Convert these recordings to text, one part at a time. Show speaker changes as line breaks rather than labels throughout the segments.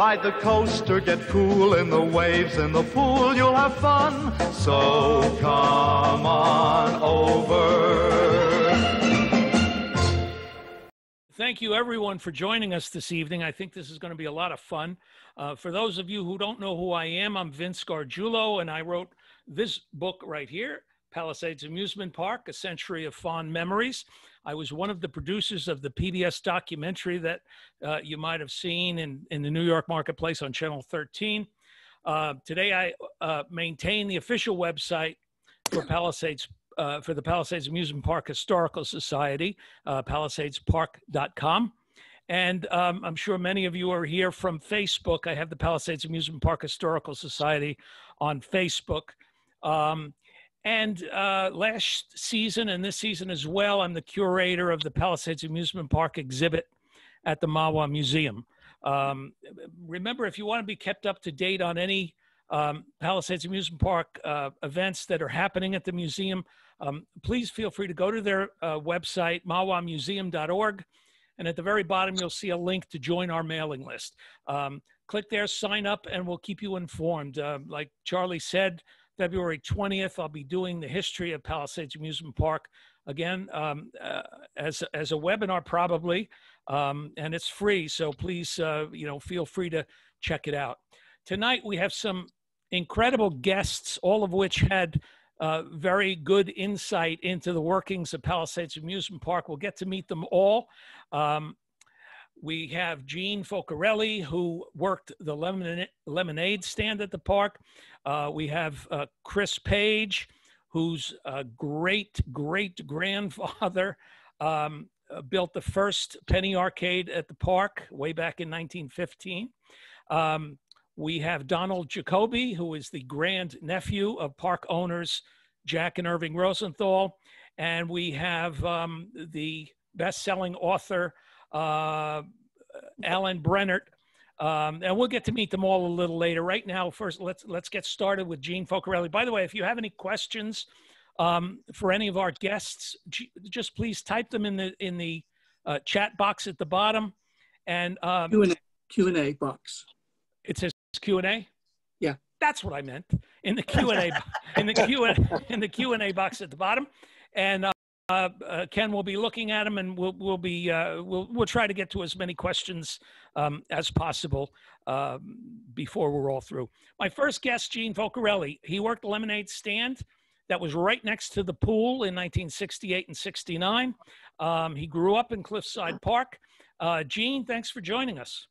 Ride the coaster, get cool in the waves in the pool, you'll have fun. So come on over.
Thank you, everyone, for joining us this evening. I think this is going to be a lot of fun. Uh, for those of you who don't know who I am, I'm Vince Gargiulo, and I wrote this book right here Palisades Amusement Park, A Century of Fond Memories. I was one of the producers of the PBS documentary that uh, you might have seen in, in the New York marketplace on Channel 13. Uh, today, I uh, maintain the official website for Palisades. Uh, for the Palisades Amusement Park Historical Society, uh, palisadespark.com. And um, I'm sure many of you are here from Facebook. I have the Palisades Amusement Park Historical Society on Facebook. Um, and uh, last season and this season as well, I'm the curator of the Palisades Amusement Park exhibit at the Mahwah Museum. Um, remember, if you want to be kept up to date on any um, Palisades Amusement Park uh, events that are happening at the museum, um, please feel free to go to their uh, website, mahwahmuseum.org. And at the very bottom, you'll see a link to join our mailing list. Um, click there, sign up, and we'll keep you informed. Uh, like Charlie said, February 20th, I'll be doing the history of Palisades Amusement Park again um, uh, as, as a webinar probably, um, and it's free. So please, uh, you know, feel free to check it out. Tonight we have some incredible guests, all of which had uh, very good insight into the workings of Palisades Amusement Park. We'll get to meet them all. Um, we have Gene Focarelli, who worked the lemonade stand at the park. Uh, we have uh, Chris Page, whose great, great grandfather, um, uh, built the first penny arcade at the park way back in 1915. Um, we have Donald Jacoby, who is the grand nephew of park owners Jack and Irving Rosenthal. And we have um, the best selling author, uh, Alan Brennert. Um, and we'll get to meet them all a little later. Right now, first, let's let's get started with Gene Focarelli. By the way, if you have any questions um, for any of our guests, just please type them in the in the uh, chat box at the bottom. And um,
Q and A, Q and A box.
It says Q and A.
Yeah,
that's what I meant in the Q and A in the Q in the Q and A box at the bottom. And uh, uh, uh, Ken will be looking at them, and we'll we'll be uh, we'll we'll try to get to as many questions um, as possible um, before we're all through. My first guest, Gene Focarelli. He worked the lemonade stand that was right next to the pool in 1968 and 69. Um, he grew up in Cliffside Park. Uh, Gene, thanks for joining us.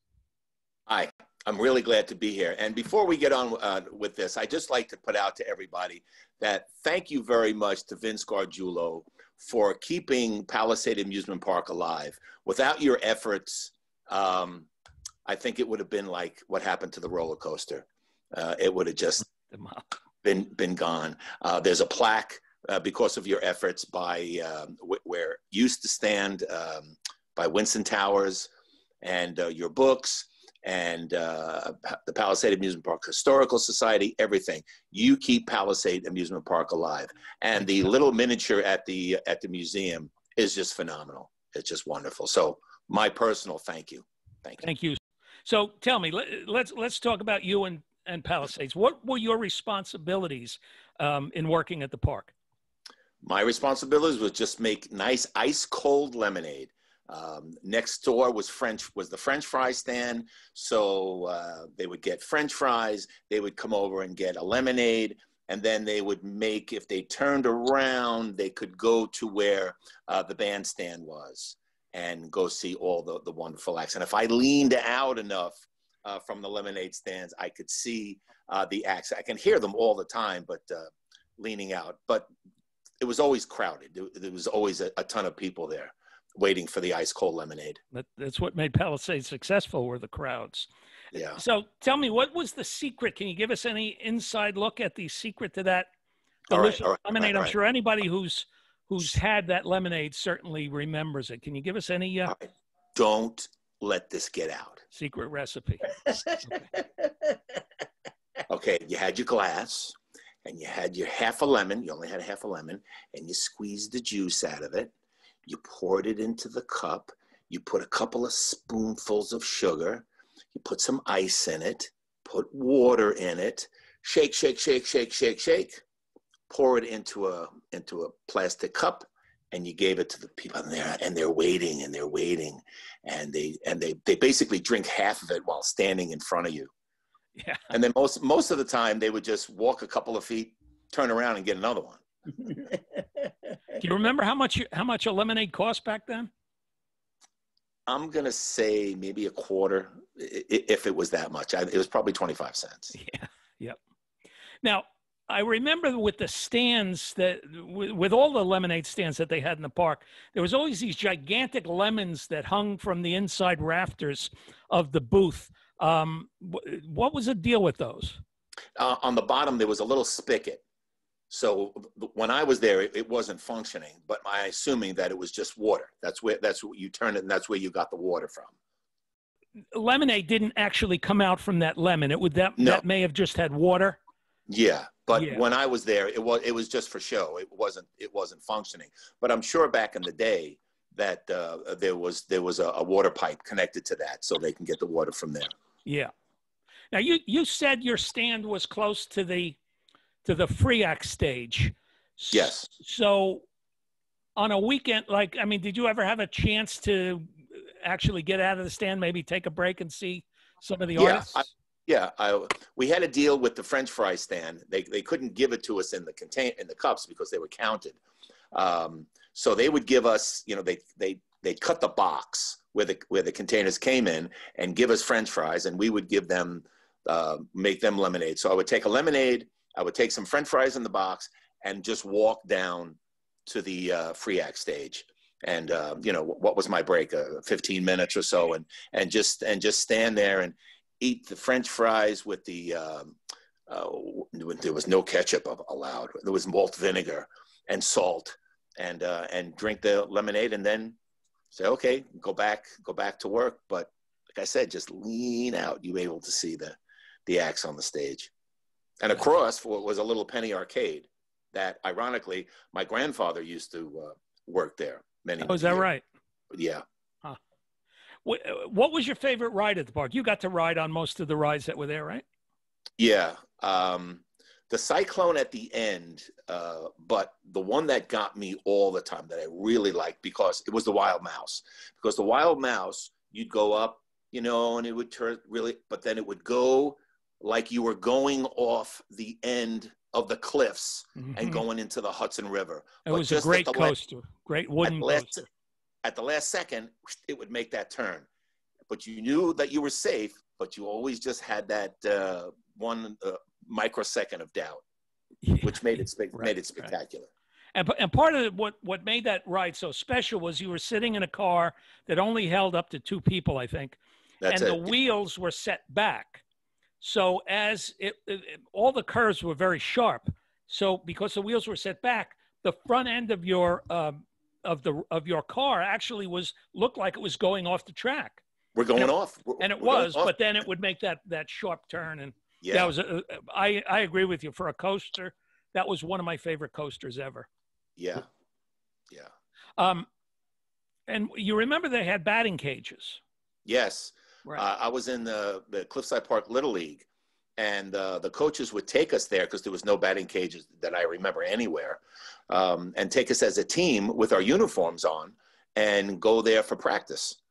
Hi, I'm really glad to be here. And before we get on uh, with this, I just like to put out to everybody that thank you very much to Vince Gargiulo for keeping Palisade Amusement Park alive. Without your efforts, um, I think it would have been like what happened to the roller coaster. Uh, it would have just been been gone. Uh, there's a plaque uh, because of your efforts by um, where used to stand um, by Winston Towers, and uh, your books and uh, the Palisade Amusement Park Historical Society, everything. You keep Palisade Amusement Park alive, and the little miniature at the at the museum is just phenomenal. It's just wonderful. So my personal thank you, thank you.
Thank you. So tell me, let, us let's, let's talk about you and and Palisades. What were your responsibilities um, in working at the park?
My responsibilities was just make nice ice cold lemonade. Um, next door was French was the French fry stand, so uh, they would get French fries. They would come over and get a lemonade, and then they would make. If they turned around, they could go to where uh, the bandstand was and go see all the the wonderful acts. And if I leaned out enough uh, from the lemonade stands, I could see uh, the acts. I can hear them all the time, but uh, leaning out. But it was always crowded. There was always a, a ton of people there waiting for the ice cold lemonade.
That, that's what made Palisades successful were the crowds.
Yeah.
So tell me, what was the secret? Can you give us any inside look at the secret to that delicious all right, all right, lemonade? Right, I'm sure anybody who's who's had that lemonade certainly remembers it. Can you give us any? Uh,
Don't let this get out.
Secret recipe.
okay. okay, you had your glass and you had your half a lemon. You only had a half a lemon, and you squeezed the juice out of it you poured it into the cup, you put a couple of spoonfuls of sugar, You put some ice in it, put water in it, shake, shake, shake, shake, shake, shake, pour it into a into a plastic cup, and you gave it to the people in there, and they're waiting and they're waiting, and they and they they basically drink half of it while standing in front of you.
Yeah.
And then most most of the time they would just walk a couple of feet, turn around, and get another one.
Do you remember how much how much a lemonade cost back then?
I'm gonna say maybe a quarter, if it was that much. It was probably 25 cents.
Yeah. Yep. Now, I remember with the stands that with, with all the lemonade stands that they had in the park, there was always these gigantic lemons that hung from the inside rafters of the booth. Um, what was the deal with those?
Uh, on the bottom, there was a little spigot. So when I was there, it, it wasn't functioning, but I assuming that it was just water. That's where that's what you turn it, and that's where you got the water from.
Lemonade didn't actually come out from that lemon. It would that
No.
that may have just had water.
Yeah, but
Yeah.
when I was there, it was it was just for show. It wasn't it wasn't functioning. But I'm sure back in the day that uh, there was there was a, a water pipe connected to that, so they can get the water from there.
Yeah. Now you you said your stand was close to the to the free act stage.
Yes.
So on a weekend, like I mean, did you ever have a chance to actually get out of the stand, maybe take a break and see some of the
Yeah,
artists?
I- Yeah, I, we had a deal with the French fry stand. They, they couldn't give it to us in the contain in the cups because they were counted. Um, so they would give us, you know, they they they cut the box where the where the containers came in and give us French fries, and we would give them uh, make them lemonade. So I would take a lemonade, I would take some French fries in the box, and just walk down to the uh, free act stage. And uh, you know, what was my break? Uh, 15 minutes or so, and and just and just stand there and eat the French fries with the. Um, uh, there was no ketchup allowed. There was malt vinegar and salt, and uh, and drink the lemonade, and then say, okay, go back, go back to work. But like I said, just lean out. You able to see the the acts on the stage, and across was a little penny arcade that, ironically, my grandfather used to uh, work there. Many.
oh, is that
years.
right?
Yeah.
What, what was your favorite ride at the park? You got to ride on most of the rides that were there, right?
Yeah. Um, the cyclone at the end, uh, but the one that got me all the time that I really liked because it was the wild mouse. Because the wild mouse, you'd go up, you know, and it would turn really, but then it would go like you were going off the end of the cliffs and
Mhm.
going into the Hudson River.
It
but
was a great coaster, great wooden
at last,
coaster.
at the last second, it would make that turn. But you knew that you were safe, but you always just had that uh, one uh, microsecond of doubt, which made it spe-
Right,
made it
right.
spectacular.
And, and part of what, what made that ride so special was you were sitting in a car that only held up to two people, I think,
That's
and
it.
the wheels were set back. So as it, it- it- all the curves were very sharp. So because the wheels were set back, the front end of your um, of the of your car actually was looked like it was going off the track,
we're going
and it-
off, We're-
and it was. But then it would make that that sharp turn, and
yeah,
that was. A, I I agree with you. For a coaster, that was one of my favorite coasters ever.
yeah, yeah,
Um, and you remember they had batting cages,
yes.
Right?
Uh, I was in the the Cliffside Park Little League, and uh, the coaches would take us there because there was no batting cages that I remember anywhere, um, and take us as a team with our uniforms on and go there for practice.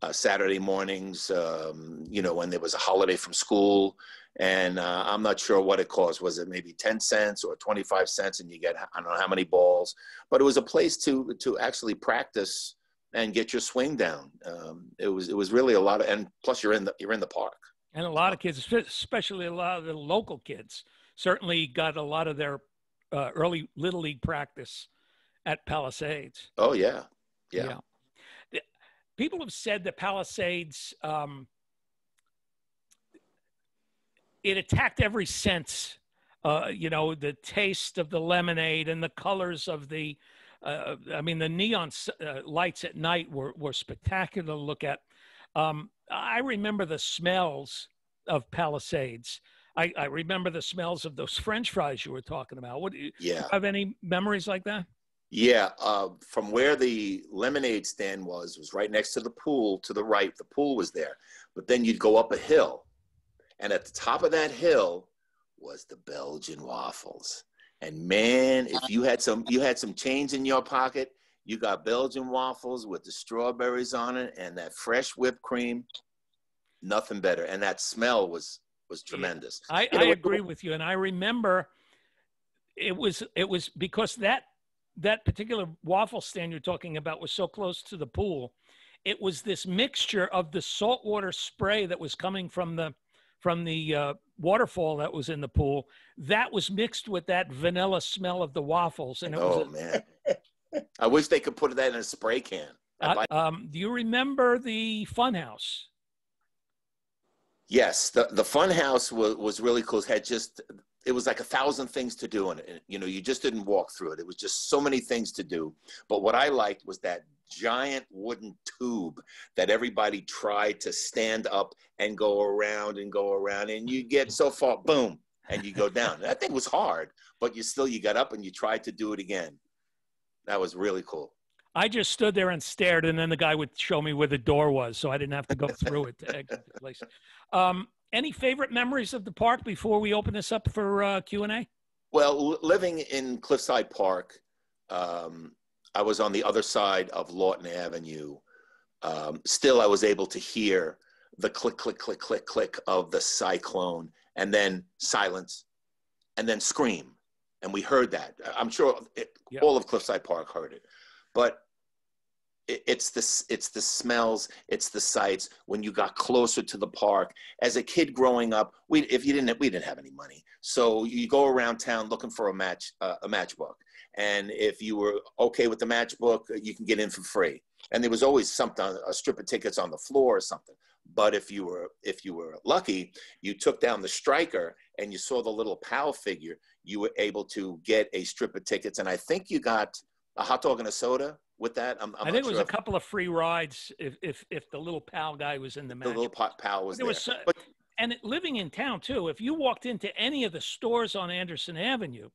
Uh, Saturday mornings, um, you know, when there was a holiday from school, and uh, I'm not sure what it cost. Was it maybe 10 cents or 25 cents, and you get I don't know how many balls, but it was a place to to actually practice and get your swing down. Um, it was it was really a lot of, and plus you're in the you're in the park.
and a lot of kids, especially a lot of the local kids, certainly got a lot of their uh, early little league practice at Palisades.
Oh yeah, yeah,
The- People have said that Palisades, um, it attacked every sense. Uh, you know, the taste of the lemonade and the colors of the, uh, I mean, the neon uh, lights at night were, were spectacular to look at. Um, I remember the smells of Palisades. I, I remember the smells of those French fries you were talking about. What do you
yeah,
have any memories like that?
Yeah, uh, from where the lemonade stand was, was right next to the pool to the right. The pool was there, but then you'd go up a hill, and at the top of that hill was the Belgian waffles. And man, if you had some, you had some change in your pocket, you got Belgian waffles with the strawberries on it and that fresh whipped cream. Nothing better, and that smell was was tremendous.
I, I agree with you, and I remember it was it was because that that particular waffle stand you're talking about was so close to the pool. It was this mixture of the saltwater spray that was coming from the from the uh, waterfall that was in the pool that was mixed with that vanilla smell of the waffles, and it was
Oh
a-
man, I wish they could put that in a spray can.
Uh,
like-
um, do you remember the Funhouse?
yes, the the fun house was was really cool. It had just it was like a thousand things to do, and it- you know you just didn't walk through it. It was just so many things to do. But what I liked was that giant wooden tube that everybody tried to stand up and go around and go around, and you get so far, boom, and you go down. That thing was hard, but you still you got up and you tried to do it again. That was really cool.
I just stood there and stared, and then the guy would show me where the door was, so I didn't have to go through it to exit the place. Um, any favorite memories of the park before we open this up for uh, Q and A?
Well, living in Cliffside Park, um, I was on the other side of Lawton Avenue. Um, still, I was able to hear the click, click, click, click, click of the cyclone, and then silence, and then scream. And we heard that. I'm sure it, all of Cliffside Park heard it. But it, it's the it's the smells, it's the sights. When you got closer to the park, as a kid growing up, we if you didn't we didn't have any money, so you go around town looking for a match uh, a matchbook, and if you were okay with the matchbook, you can get in for free. And there was always something a strip of tickets on the floor or something. But if you were if you were lucky, you took down the striker and you saw the little pal figure. You were able to get a strip of tickets, and I think you got a hot dog and a soda with that. I'm, I'm
i think it was
sure
a couple of free rides if if if the little pal guy was in the match.
the little pal was
There
there.
was, uh,
but
and living in town too, if you walked into any of the stores on Anderson Avenue,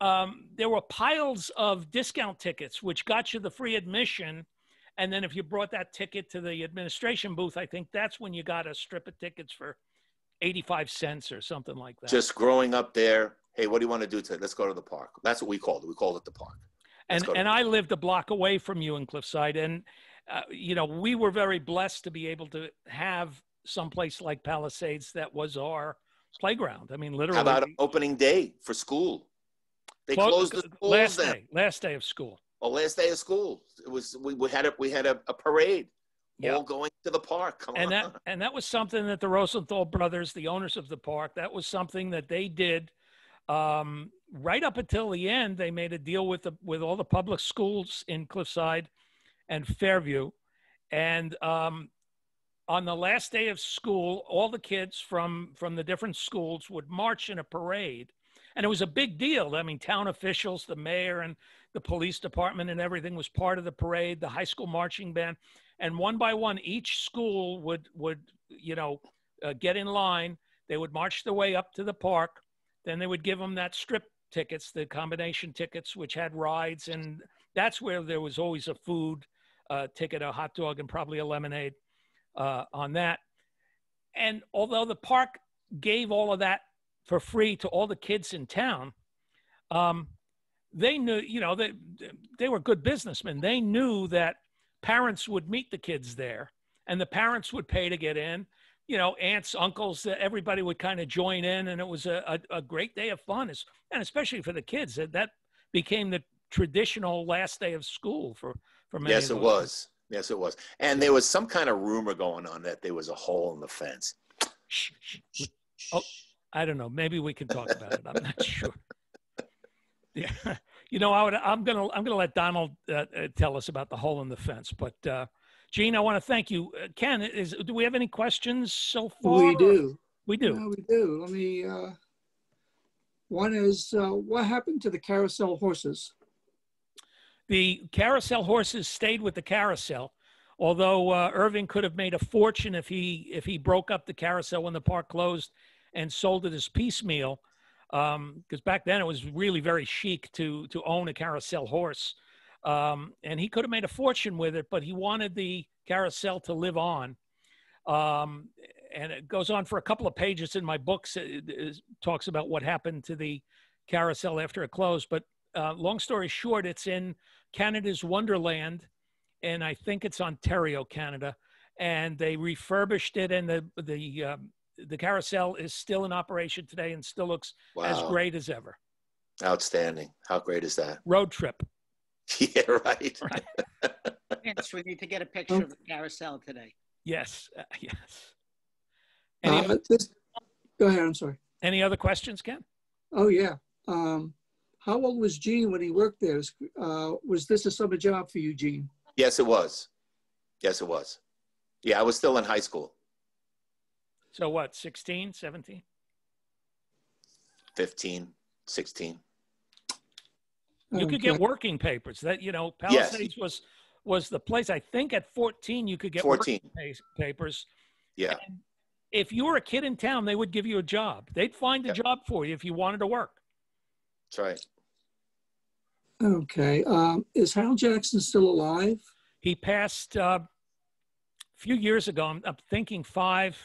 um, there were piles of discount tickets, which got you the free admission. And then if you brought that ticket to the administration booth, I think that's when you got a strip of tickets for 85 cents or something like that.
just growing up there, hey, what do you want to do today? Let's go to the park. That's what we called it. We called it the park. Let's
and and I lived a block away from you in Cliffside, and uh, you know we were very blessed to be able to have someplace like Palisades that was our playground. I mean, literally.
How about opening day for school? They
clo-
closed the schools
last
then.
day, last day of school.
Oh, last day of school. It was we, we had a we had a, a parade.
Yeah.
All going to the park. Come
and
on.
that and that was something that the Rosenthal brothers, the owners of the park, that was something that they did um, right up until the end. They made a deal with the with all the public schools in Cliffside and Fairview, and um, on the last day of school, all the kids from from the different schools would march in a parade, and it was a big deal. I mean, town officials, the mayor, and the police department, and everything was part of the parade. The high school marching band and one by one each school would would you know uh, get in line they would march their way up to the park then they would give them that strip tickets the combination tickets which had rides and that's where there was always a food uh, ticket a hot dog and probably a lemonade uh, on that and although the park gave all of that for free to all the kids in town um, they knew you know they they were good businessmen they knew that parents would meet the kids there and the parents would pay to get in you know aunts uncles uh, everybody would kind of join in and it was a, a, a great day of fun and especially for the kids that, that became the traditional last day of school for for many
yes, it was. Yes, it was. And there was some kind of rumor going on that there was a hole in the fence.
Shh, shh. Oh, I don't know. Maybe we can talk about it. I'm not sure. Yeah, you know, I would. I'm gonna. I'm gonna let Donald uh, uh, tell us about the hole in the fence. But uh, Gene, I want to thank you. Uh, Ken, is do we have any questions so far?
We do.
We do.
Yeah, we do. Let me, uh, one is, uh, what happened to the carousel horses?
The carousel horses stayed with the carousel, although uh, Irving could have made a fortune if he if he broke up the carousel when the park closed and sold it as piecemeal. because um, back then it was really very chic to to own a carousel horse, um, and he could have made a fortune with it, but he wanted the carousel to live on. Um, and it goes on for a couple of pages in my books. It, it talks about what happened to the carousel after it closed. But uh, long story short, it's in Canada's Wonderland, and I think it's Ontario, Canada. And they refurbished it, and the the um, the carousel is still in operation today and still looks wow. as great as ever.
Outstanding! How great is that?
Road trip.
Yeah, right.
right. yes, we need to get a picture of the carousel today.
Yes, uh, yes.
Uh, this, go ahead. I'm sorry.
Any other questions, Ken?
Oh yeah. Um, how old was Gene when he worked there? Uh, was this a summer job for you, Gene?
Yes, it was. Yes, it was. Yeah, I was still in high school.
So what, 16, 17?
15, 16.
You could get working papers. That you know, Palisades yes. was was the place. I think at 14 you could get
14
papers.
Yeah.
And if you were a kid in town, they would give you a job. They'd find a yep. job for you if you wanted to work.
That's right.
Okay. Um, is Hal Jackson still alive?
He passed uh, a few years ago. I'm, I'm thinking five,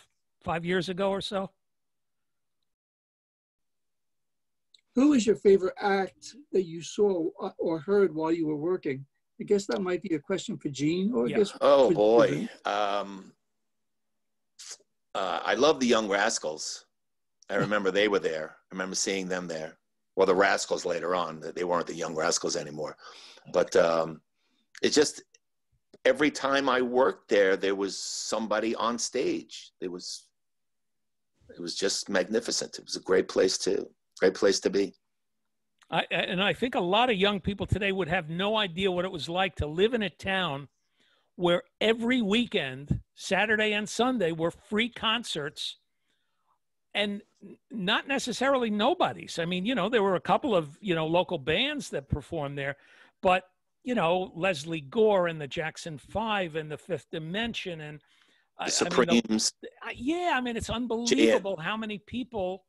five years ago or so.
Who was your favorite act that you saw or heard while you were working? I guess that might be a question for Gene. Or
yeah.
I guess
oh boy, um, uh, I love the Young Rascals. I remember they were there. I remember seeing them there. Well, the Rascals later on. They weren't the Young Rascals anymore. But um, it's just every time I worked there, there was somebody on stage. There was. It was just magnificent. It was a great place to great place to be.
I, and I think a lot of young people today would have no idea what it was like to live in a town where every weekend, Saturday and Sunday, were free concerts and not necessarily nobodies. I mean, you know, there were a couple of, you know, local bands that performed there, but, you know, Lesley Gore and the Jackson Five and the Fifth Dimension and
the Supremes.
I mean, the, yeah, I mean, it's unbelievable how many people,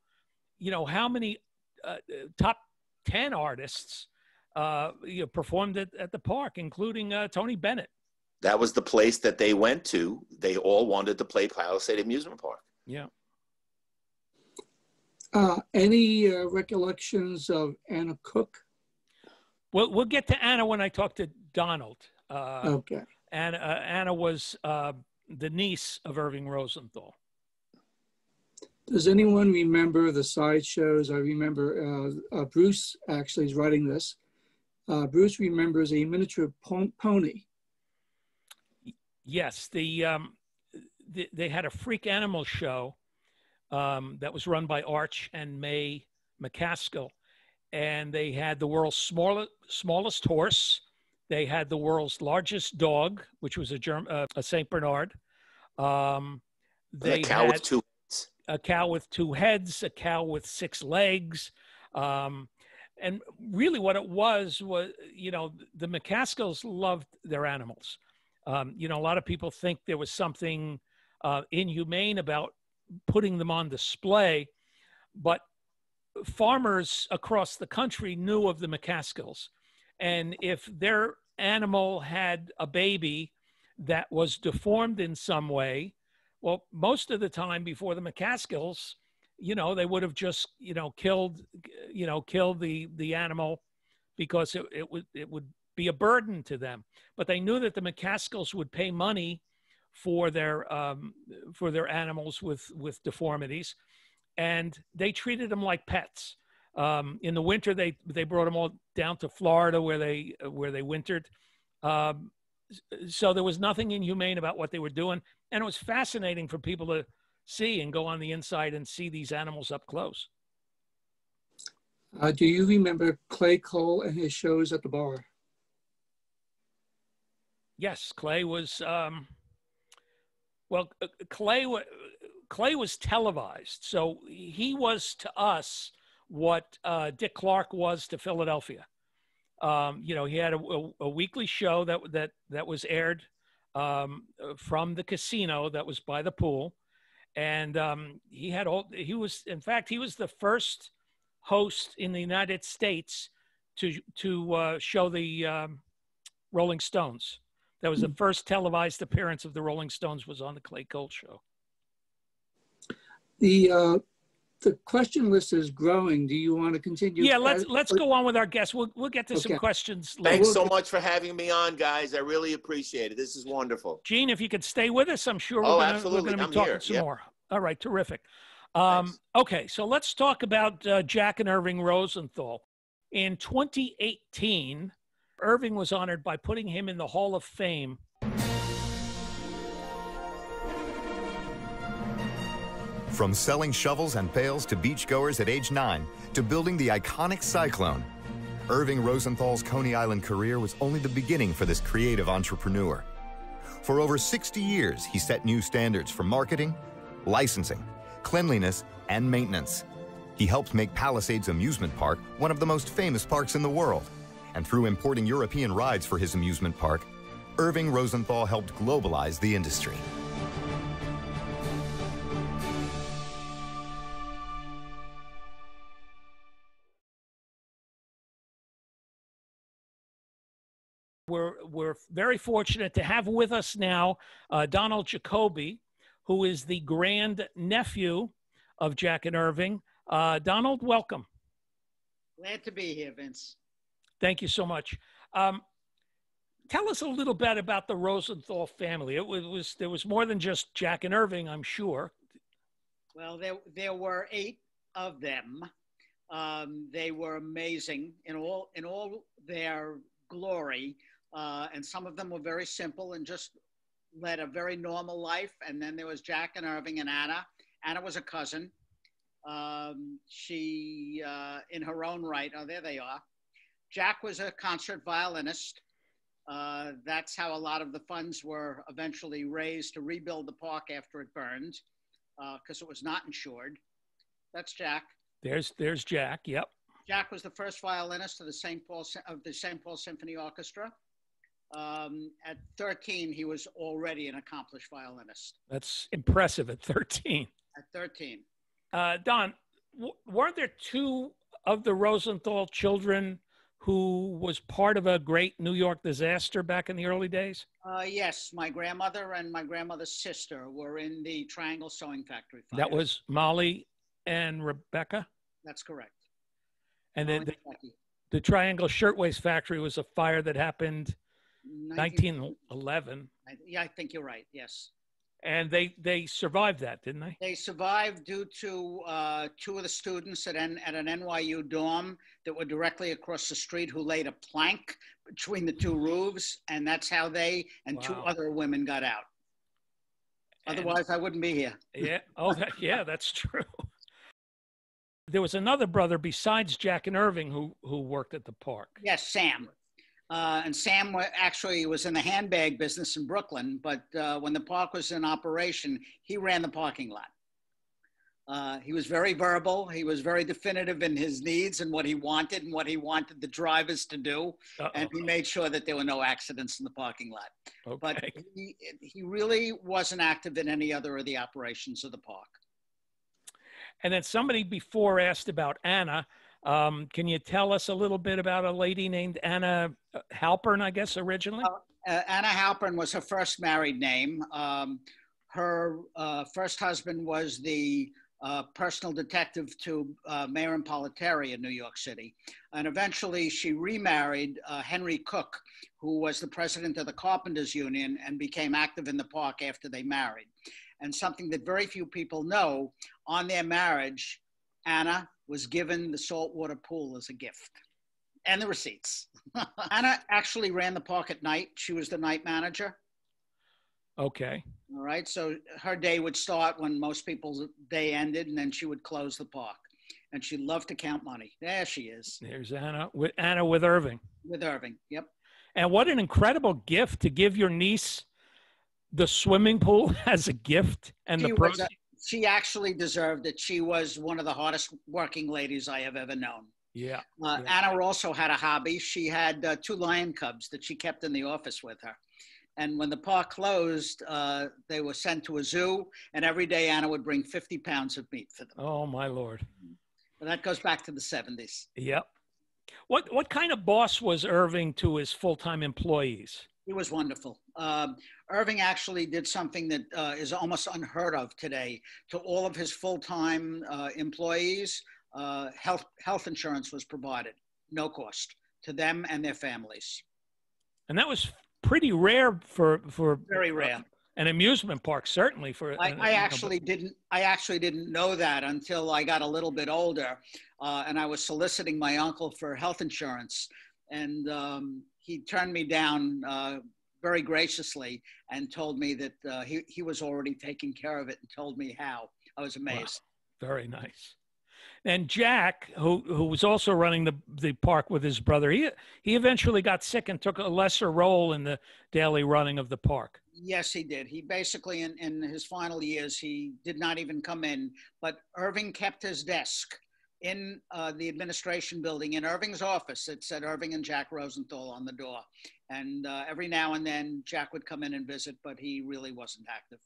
you know, how many uh, top 10 artists uh, you know, performed at, at the park, including uh, Tony Bennett
that was the place that they went to. They all wanted to play Palisade Amusement Park.
Yeah.
Uh, any uh, recollections of Anna Cook?
Well, we'll get to Anna when I talk to Donald.
Uh, okay.
Anna, uh, Anna was uh, the niece of Irving Rosenthal.
Does anyone remember the sideshows? I remember uh, Bruce actually is writing this. Bruce remembers a miniature pony
Yes, the, um, the, they had a freak animal show um, that was run by Arch and May McCaskill, and they had the world's smallest smallest horse. They had the world's largest dog, which was a Germ- uh, a Saint Bernard. Um,
they a cow had with two heads.
a cow with two heads, a cow with six legs. Um, and really, what it was was, you know, the McCaskills loved their animals. Um, you know, a lot of people think there was something uh, inhumane about putting them on display, but farmers across the country knew of the McCaskills. And if their animal had a baby that was deformed in some way, well, most of the time before the McCaskills, you know, they would have just, you know, killed, you know, killed the the animal because it, it would it would be a burden to them. But they knew that the McCaskills would pay money for their um, for their animals with with deformities, and they treated them like pets. Um, in the winter, they they brought them all down to Florida where they where they wintered. Um, so there was nothing inhumane about what they were doing, and it was fascinating for people to see and go on the inside and see these animals up close.
Uh, do you remember Clay Cole and his shows at the bar?
Yes, Clay was. Um, well, uh, Clay Clay was televised, so he was to us what uh, Dick Clark was to Philadelphia. Um, you know, he had a, a, a, weekly show that that that was aired um, from the casino that was by the pool, and um, he had all. He was, in fact, he was the first host in the United States to to uh, show the um, Rolling Stones. That was the first televised appearance of the Rolling Stones was on the Clay Cole show.
The uh, the question list is growing. Do you want to continue?
Yeah, let's
Uh,
let's go on with our guests. We'll we'll get to some questions later.
Thanks so much for having me on, guys. I really appreciate it. This is wonderful.
Gene, if you could stay with us, I'm sure we're
Oh,
gonna,
absolutely.
we're going to
I'm
be talking
here.
some
Yeah.
more. All right, terrific. Um, okay, so let's talk about uh, Jack and Irving Rosenthal. In 2018, Irving was honored by putting him in the Hall of Fame.
From selling shovels and pails to beachgoers at age nine to building the iconic Cyclone, Irving Rosenthal's Coney Island career was only the beginning for this creative entrepreneur. For over 60 years, he set new standards for marketing, licensing, cleanliness, and maintenance. He helped make Palisades Amusement Park one of the most famous parks in the world. And through importing European rides for his amusement park, Irving Rosenthal helped globalize the industry.
We're, we're very fortunate to have with us now uh, Donald Jacoby, who is the grand nephew of Jack and Irving. Uh, Donald, welcome.
Glad to be here, Vince.
Thank you so much. Um, tell us a little bit about the Rosenthal family. It was, was there was more than just Jack and Irving, I'm sure.
Well, there there were eight of them. Um, they were amazing in all in all their glory, uh, and some of them were very simple and just led a very normal life. And then there was Jack and Irving and Anna. Anna was a cousin. Um, she, uh, in her own right, oh, there they are. Jack was a concert violinist. Uh, that's how a lot of the funds were eventually raised to rebuild the park after it burned, because it was not insured. That's Jack.
There's there's Jack. Yep.
Jack was the first violinist of the St. Paul of the St. Paul Symphony Orchestra. Um, at 13, he was already an accomplished violinist.
That's impressive at 13.
At 13,
Uh, Don, w- weren't there two of the Rosenthal children who was part of a great New York disaster back in the early days?
uh, yes, my grandmother and my grandmother's sister were in the Triangle Sewing Factory. Fire.
That was Molly and Rebecca.
that's correct.
And then the,
and
the Triangle Shirtwaist Factory was a fire that happened
19
1911,
I- yeah, I think you're right. Yes.
and they they survived that, didn't they?
They survived due to uh, two of the students at, N- at an NYU dorm that were directly across the street who laid a plank between the two roofs, and that's how they and two other women got out.
And-
Otherwise, I wouldn't be here.
Yeah. Oh, that, yeah, that's true. There was another brother besides Jack and Irving who who worked at the park.
Yes, Sam. Uh, and Sam actually was in the handbag business in Brooklyn, but uh, when the park was in operation, he ran the parking lot. Uh, he was very verbal. He was very definitive in his needs and what he wanted and what he wanted the drivers to do.
Uh-oh.
and he made sure that there were no accidents in the parking lot. But he, he really wasn't active in any other of the operations of the park.
And then somebody before asked about Anna. Um, can you tell us a little bit about a lady named Anna uh, Halpern, I guess, originally?
Uh, Anna Halpern was her first married name. Um, her uh, first husband was the uh, personal detective to uh, Mayor Impellitteri in New York City. And eventually she remarried uh, Henry Cook, who was the president of the Carpenters Union and became active in the park after they married. And something that very few people know on their marriage, Anna was given the saltwater pool as a gift and the receipts. Anna actually ran the park at night. She was the night manager.
Okay.
All right. So her day would start when most people's day ended, and then she would close the park. And she loved to count money. There she is
There's Anna with Anna with Irving.
with Irving. Yep.
And what an incredible gift to give your niece the swimming pool as a gift and
She
the proceeds.
She actually deserved it. She was one of the hardest working ladies I have ever known.
Yeah.
Uh,
Yeah.
Anna also had a hobby. She had uh, two lion cubs that she kept in the office with her. And when the park closed, uh, they were sent to a zoo. And every day, Anna would bring 50 pounds of meat for them.
Oh my lord.
that goes back to the 70s.
Yep. What what kind of boss was Irving to his full time employees?
He was wonderful. Um, Irving actually did something that uh, is almost unheard of today. To all of his full time uh, employees, uh, health health insurance was provided, no cost to them and their families.
And that was pretty rare for for
Very rare.
an amusement park, certainly for.
I,
uh,
I actually didn't. I actually didn't know that until I got a little bit older, uh, and I was soliciting my uncle for health insurance, and um, he turned me down uh, very graciously and told me that uh, he he was already taking care of it and told me how. I was amazed.
Very nice. And Jack, who who was also running the the park with his brother, he he eventually got sick and took a lesser role in the daily running of the park.
Yes, he did. He basically, in, in his final years, he did not even come in. But Irving kept his desk in uh, the administration building in Irving's office. It said Irving and Jack Rosenthal on the door. And uh, every now and then, Jack would come in and visit, but he really wasn't active.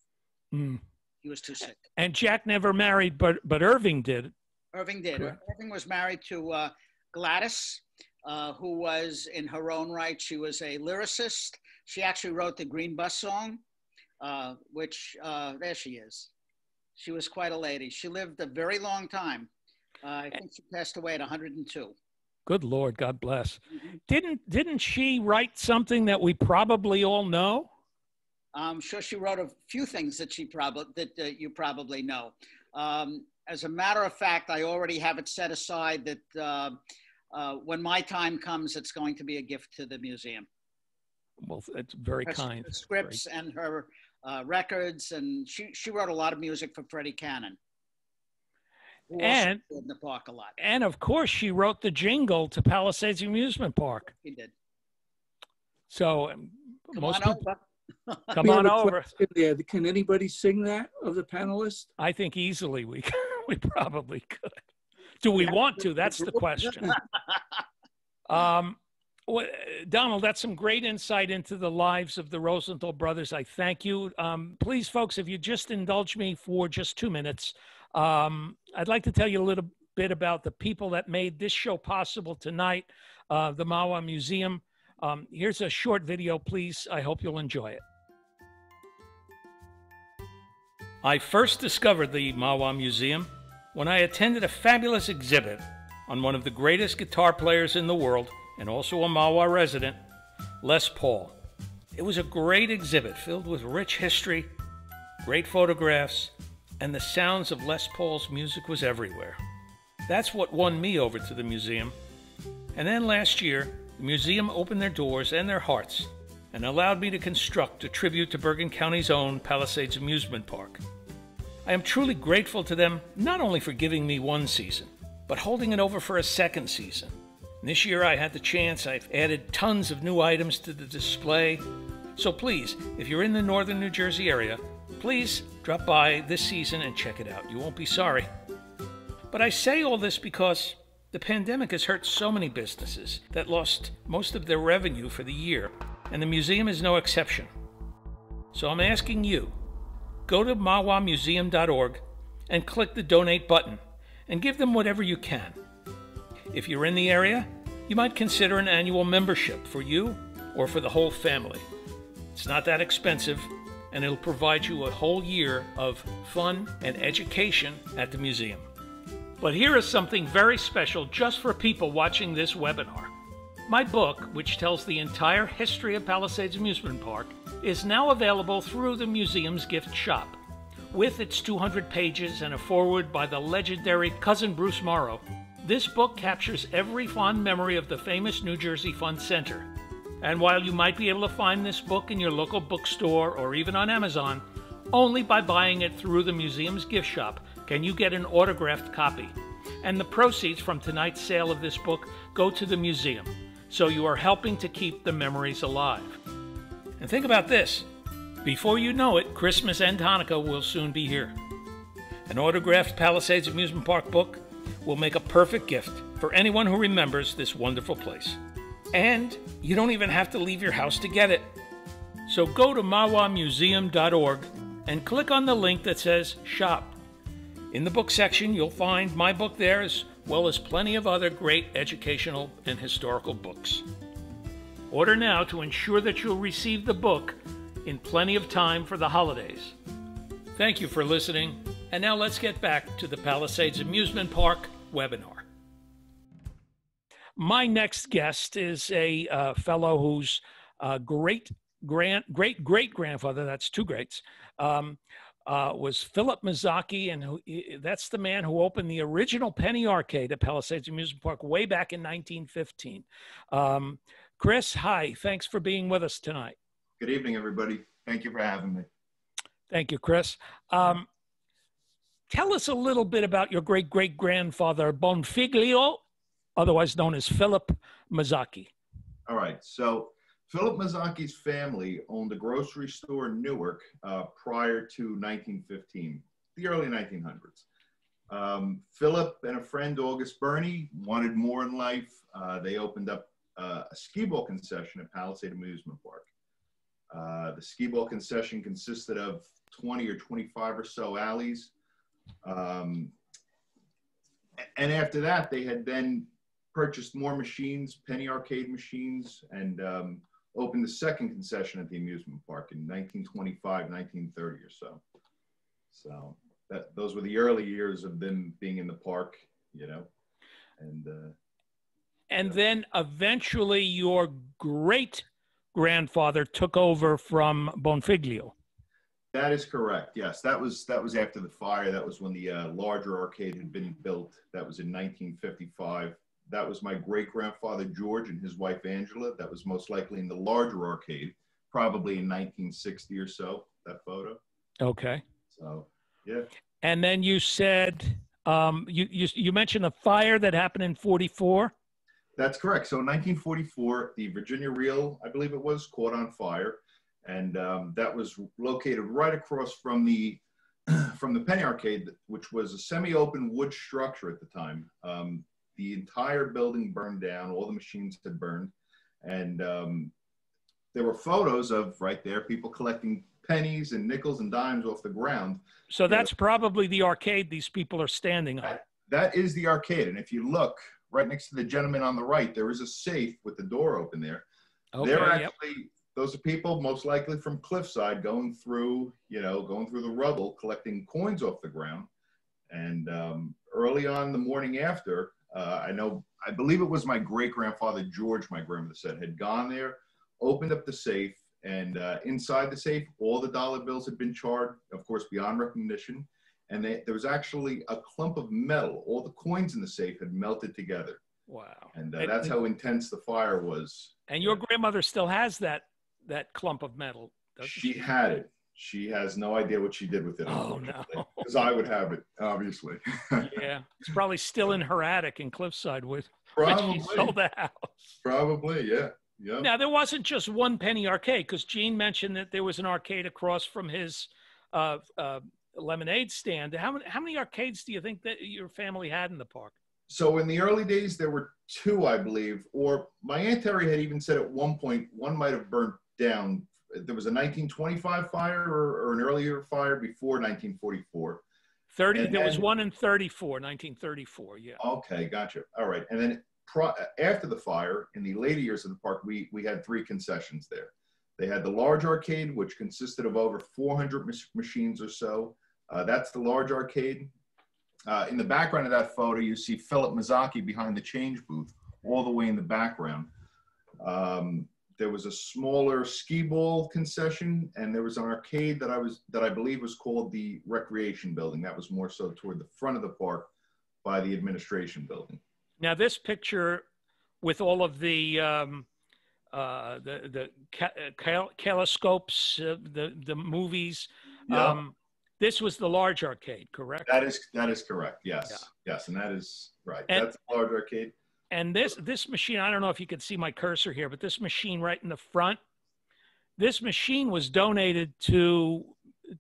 Mm.
He was too sick.
And Jack never married, but but Irving did.
Irving did.
Correct.
Irving was married to uh, Gladys, uh, who was in her own right. She was a lyricist. She actually wrote the Green Bus song, uh, which uh, there she is. She was quite a lady. She lived a very long time. Uh, I think she passed away at 102.
Good Lord, God bless.
Mhm.
Didn't didn't she write something that we probably all know?
I'm sure she wrote a few things that she probably that uh, you probably know. Um, as a matter of fact, I already have it set aside that uh, uh, when my time comes, it's going to be a gift to the museum.
Well, it's very
Her,
kind.
her scripts and her uh, records, and she she wrote a lot of music for Freddie Cannon. Who also
And-
in the park a lot.
And of course, she wrote the jingle to Palisades Amusement Park.
He did.
So um,
Come
most
on
people,
over.
come on over.
question There. Can anybody sing that of the panelists?
I think easily we we probably could. Do we want to? That's the question. Um, wha- Donald, that's some great insight into the lives of the Rosenthal brothers. I thank you. Um, please, folks, if you just indulge me for just two minutes, um, I'd like to tell you a little bit about the people that made this show possible tonight, uh, the Mahwah Museum. Um, here's a short video, please. I hope you'll enjoy it. I first discovered the Mahwah Museum when I attended a fabulous exhibit on one of the greatest guitar players in the world and also a Mahwah resident, Les Paul. It was a great exhibit filled with rich history, great photographs, and the sounds of Les Paul's music was everywhere. That's what won me over to the museum. And then last year, the museum opened their doors and their hearts and allowed me to construct a tribute to Bergen County's own Palisades Amusement Park. I am truly grateful to them not only for giving me one season, but holding it over for a second season. And this year I had the chance, I've added tons of new items to the display. So please, if you're in the northern New Jersey area, please drop by this season and check it out. You won't be sorry. But I say all this because the pandemic has hurt so many businesses that lost most of their revenue for the year, and the museum is no exception. So I'm asking you go to mahwahmuseum.org and click the donate button and give them whatever you can. If you're in the area, you might consider an annual membership for you or for the whole family. It's not that expensive and it'll provide you a whole year of fun and education at the museum. But here is something very special just for people watching this webinar. My book, which tells the entire history of Palisades Amusement Park, is now available through the museum's gift shop. With its 200 pages and a foreword by the legendary cousin Bruce Morrow, this book captures every fond memory of the famous New Jersey Fun Center. And while you might be able to find this book in your local bookstore or even on Amazon, only by buying it through the museum's gift shop can you get an autographed copy. And the proceeds from tonight's sale of this book go to the museum, so you are helping to keep the memories alive. And think about this before you know it, Christmas and Hanukkah will soon be here. An autographed Palisades Amusement Park book will make a perfect gift for anyone who remembers this wonderful place. And you don't even have to leave your house to get it. So go to mahwahmuseum.org and click on the link that says Shop. In the book section, you'll find my book there, as well as plenty of other great educational and historical books. Order now to ensure that you'll receive the book in plenty of time for the holidays. Thank you for listening, and now let's get back to the Palisades Amusement Park webinar. My next guest is a uh, fellow whose uh, great grand great great grandfather that's two greats um, uh, was Philip Mazzocchi, and who, that's the man who opened the original Penny Arcade at Palisades Amusement Park way back in 1915. Um, Chris, hi. Thanks for being with us tonight.
Good evening, everybody. Thank you for having me.
Thank you, Chris. Um, tell us a little bit about your great great grandfather, Bonfiglio, otherwise known as Philip Mazzocchi.
All right. So, Philip Mazzocchi's family owned a grocery store in Newark uh, prior to 1915, the early 1900s. Um, Philip and a friend, August Burney, wanted more in life. Uh, they opened up uh, a skee ball concession at Palisade Amusement Park. Uh, the skee ball concession consisted of 20 or 25 or so alleys. Um, and after that, they had then purchased more machines, penny arcade machines, and um, opened the second concession at the amusement park in 1925, 1930 or so. So that those were the early years of them being in the park, you know, and. Uh,
and then eventually, your great grandfather took over from Bonfiglio.
That is correct. Yes, that was that was after the fire. That was when the uh, larger arcade had been built. That was in 1955 that was my great grandfather George and his wife Angela. That was most likely in the larger arcade, probably in 1960 or so. That photo.
Okay.
So, yeah.
And then you said um, you, you you mentioned the fire that happened in 44.
That's correct. So in 1944, the Virginia Reel, I believe it was, caught on fire, and um, that was located right across from the from the Penny Arcade, which was a semi-open wood structure at the time. Um, the entire building burned down. All the machines had burned, and um, there were photos of right there people collecting pennies and nickels and dimes off the ground.
So that's probably the arcade these people are standing on.
That, that is the arcade, and if you look right next to the gentleman on the right, there is a safe with the door open there. Okay, They're actually yep. those are people most likely from Cliffside going through, you know, going through the rubble, collecting coins off the ground. And um, early on the morning after, uh, I know, I believe it was my great grandfather George, my grandmother said, had gone there, opened up the safe, and uh, inside the safe, all the dollar bills had been charred, of course, beyond recognition. And they, there was actually a clump of metal. All the coins in the safe had melted together.
Wow!
And uh, that's how intense the fire was.
And your grandmother still has that that clump of metal.
She, she had it she has no idea what she did with it.
Oh no!
Because I would have it, obviously.
yeah, it's probably still in her attic in Cliffside with
probably
when she sold the house.
Probably, yeah. Yeah.
Now there wasn't just one penny arcade because Gene mentioned that there was an arcade across from his uh, uh, lemonade stand. How many how many arcades do you think that your family had in the park?
So in the early days there were two, I believe, or my aunt Terry had even said at one point one might have burnt down there was a 1925 fire or, or an earlier fire before 1944.
30, and there was one in 34, 1934, yeah.
Okay, gotcha. All right. And then pro, after the fire, in the later years of the park, we, we had three concessions there. They had the large arcade, which consisted of over 400 machines or so. Uh, that's the large arcade. Uh, in the background of that photo, you see Philip Mazzocchi behind the change booth, all the way in the background. Um, there was a smaller skee ball concession, and there was an arcade that I was that I believe was called the Recreation Building. That was more so toward the front of the park by the administration building.
Now, this picture with all of the um, uh, the the cal- telescopes, uh, the the movies. Yeah. Um, this was the large arcade, correct?
That is that is correct. Yes, yeah. yes, and that is right. And, That's the large arcade.
And this this machine, I don't know if you can see my cursor here, but this machine right in the front, this machine was donated to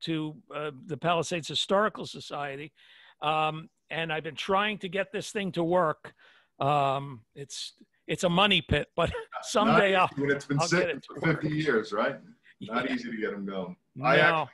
to uh, the Palisades Historical Society, um, and I've been trying to get this thing to work. Um, it's it's a money pit, but someday I'll.
When it's been
I'll
sitting for fifty work. years, right? Not yeah. easy to get them going.
No.
I actually,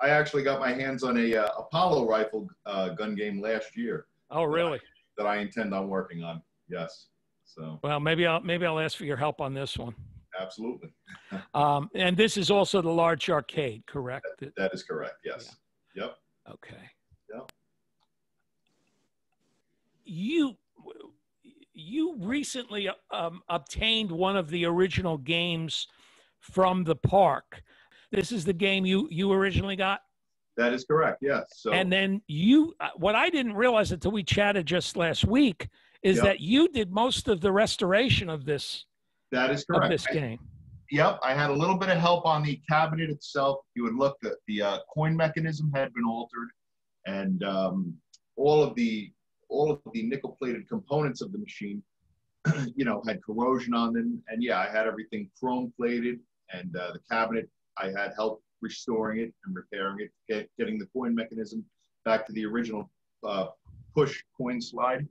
I actually got my hands on a uh, Apollo rifle uh, gun game last year.
Oh, really?
that I intend on working on. Yes. So
Well, maybe I'll maybe I'll ask for your help on this one.
absolutely,
Um, and this is also the large arcade, correct? That-
that is correct. Yes. Yep.
Okay.
Yeah.
You you recently um, obtained one of the original games from the park. This is the game you you originally got,
That is correct. Yes. So
and then you. uh, What I didn't realize until we chatted just last week is
Yep.
that you did most of the restoration of this
that is correct.
this
I-
game.
Yep, I had a little bit of help on the cabinet itself. You would look at the uh, coin mechanism had been altered, and um, all of the all of the nickel plated components of the machine, you know, had corrosion on them. And yeah, I had everything chrome plated, and uh, the cabinet I had help restoring it and repairing it, get, getting the coin mechanism back to the original uh, push coin slide,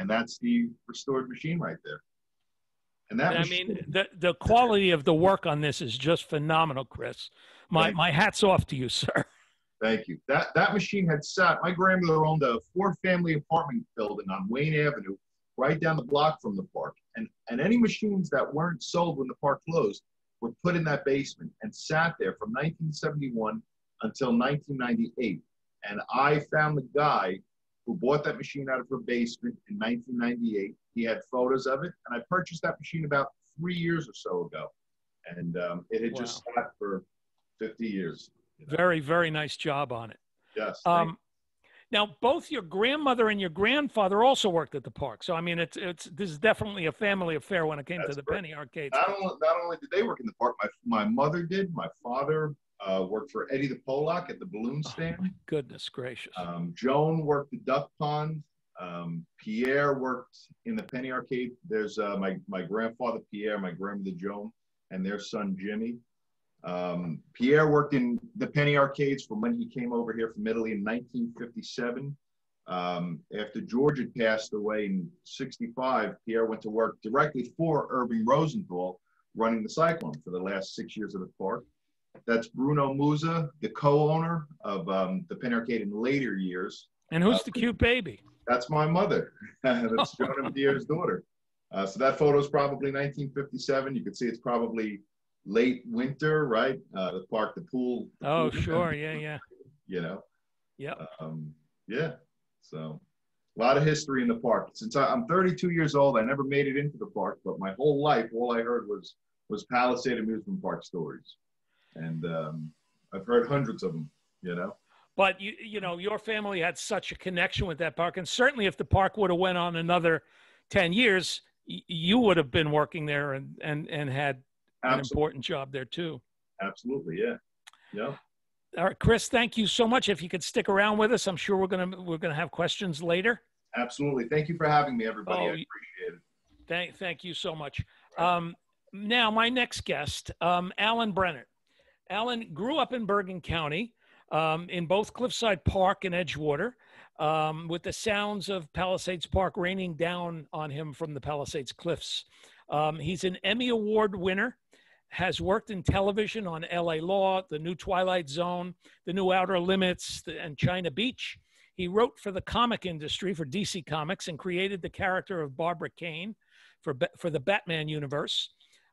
and that's the restored machine right there. And that
I
machine-
mean, the the quality of the work on this is just phenomenal, Chris. My my hats off to you, sir.
Thank you. That that machine had sat. My grandmother owned a four-family apartment building on Wayne Avenue, right down the block from the park. And and any machines that weren't sold when the park closed were put in that basement and sat there from 1971 until 1998. And I found the guy who bought that machine out of her basement in 1998. He had photos of it, and I purchased that machine about three years or so ago. And um, it had just sat for 50 years. you know.
Very very nice job on it.
Yes.
Um, now, both your grandmother and your grandfather also worked at the park. So, I mean, it's it's this is definitely a family affair when it came to the
correct.
penny arcades.
not only, not only did they work in the park, my, my mother did. My father uh, worked for Eddie the Pollock at the balloon
Oh,
stand.
my goodness gracious!
Um, Joan worked the duck pond. Um, Pierre worked in the penny arcade. There's uh, my, my grandfather Pierre, my grandmother Joan, and their son Jimmy. Um, Pierre worked in the penny arcades from when he came over here from Italy in 1957. Um, after George had passed away in 65, Pierre went to work directly for Irving Rosenthal, running the Cyclone for the last six years of the park. That's Bruno Musa, the co-owner of um, the Penny Arcade in later years.
and who's the cute baby?
That's my mother. That's Joan and Pierre's daughter. Uh, so that photo is probably 1957. You can see it's probably late winter, right? Uh, the park, the pool. the
Oh,
pool,
sure, yeah, yeah,
You know,
yep.
um, yeah. So a lot of history in the park. Since I, I'm 32 years old, I never made it into the park, but my whole life, all I heard was was Palisade Amusement Park stories, and um, I've heard hundreds of them. You know.
But you you know your family had such a connection with that park, and certainly if the park would have went on another ten years, y- you would have been working there and and and had an important job there too.
Absolutely. Yeah. Yeah.
All right, Chris, thank you so much. If you could stick around with us, I'm sure we're gonna we're gonna have questions later.
Absolutely. Thank you for having me, everybody.
Oh,
I appreciate it.
Thank thank you so much. Um, now, my next guest, um, Alan Brennert. Alan grew up in Bergen County, um, in both Cliffside Park and Edgewater, um, with the sounds of Palisades Park raining down on him from the Palisades Cliffs. Um, he's an Emmy Award winner, has worked in television on LA Law, The New Twilight Zone, The New Outer Limits, and China Beach. He wrote for the comic industry for DC Comics and created the character of Barbara Kane for, for the Batman universe.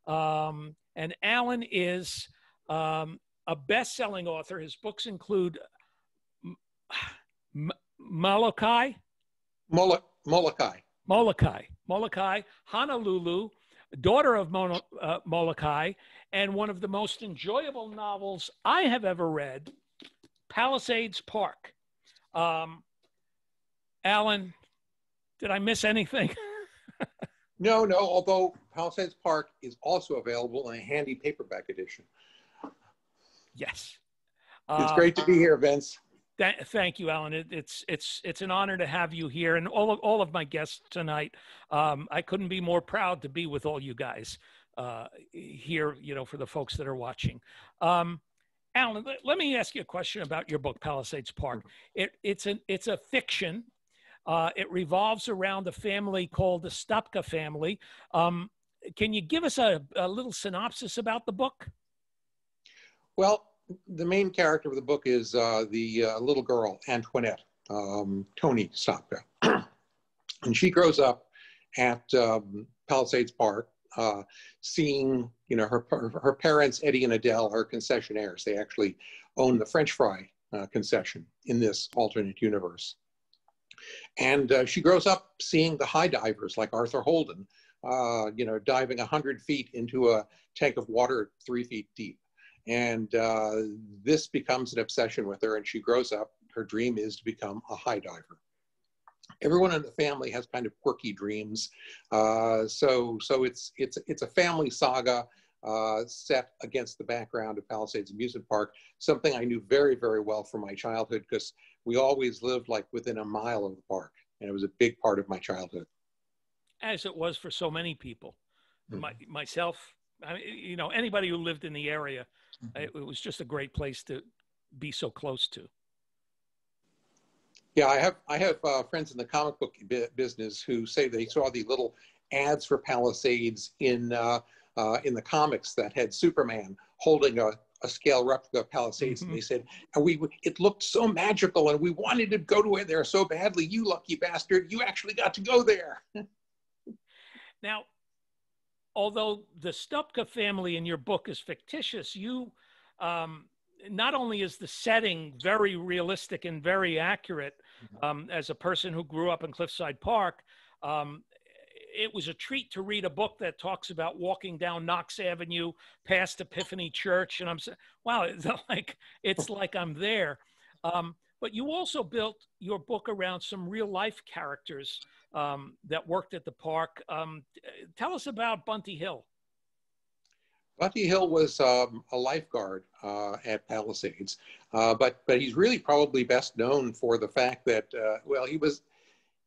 Um, and Alan is um, a best selling author. His books include M- Molokai,
Molo- Molokai.
Molokai, Molokai, Honolulu, daughter of Mono, uh, Molokai, and one of the most enjoyable novels I have ever read, Palisades Park. Um, Alan, did I miss anything?
No, no, although Palisades Park is also available in a handy paperback edition.
Yes.
It's
Uh,
great to be here, Vince.
Th- thank you, Alan. It, it's it's it's an honor to have you here, and all of all of my guests tonight. Um, I couldn't be more proud to be with all you guys uh, here. You know, for the folks that are watching. Um, Alan, let, let me ask you a question about your book, Palisades Park. It, it's an it's a fiction. Uh, it revolves around a family called the Stupka family. Um, can you give us a, a little synopsis about the book?
Well, the main character of the book is uh, the uh, little girl, Antoinette, um, Tony Stopka. And she grows up at um, Palisades Park, uh, seeing, you know, her, her parents, Eddie and Adele, are concessionaires. They actually own the French fry uh, concession in this alternate universe. And uh, she grows up seeing the high divers like Arthur Holden, uh, you know, diving 100 feet into a tank of water three feet deep. And uh, this becomes an obsession with her, and she grows up. Her dream is to become a high diver. Everyone in the family has kind of quirky dreams, uh, so so it's it's it's a family saga uh, set against the background of Palisades Amusement Park. Something I knew very very well from my childhood because we always lived like within a mile of the park, and it was a big part of my childhood.
As it was for so many people, mm-hmm. my, myself, I, mean, you know, anybody who lived in the area, mm-hmm. it, it was just a great place to be so close to.
Yeah, I have I have uh, friends in the comic book business who say they saw the little ads for Palisades in uh, uh, in the comics that had Superman holding a, a scale replica of Palisades, mm-hmm. and they said, and we it looked so magical, and we wanted to go to it there so badly. You lucky bastard, you actually got to go there.
now, although the Stupka family in your book is fictitious, you um, not only is the setting very realistic and very accurate, mm-hmm. um, as a person who grew up in Cliffside Park, um, it was a treat to read a book that talks about walking down Knox Avenue past Epiphany Church, and I'm saying, wow, it's like it's like I'm there. Um, but you also built your book around some real life characters um, that worked at the park. Um, tell us about Bunty Hill.
Bunty Hill was um, a lifeguard uh, at Palisades, uh, but but he's really probably best known for the fact that uh, well he was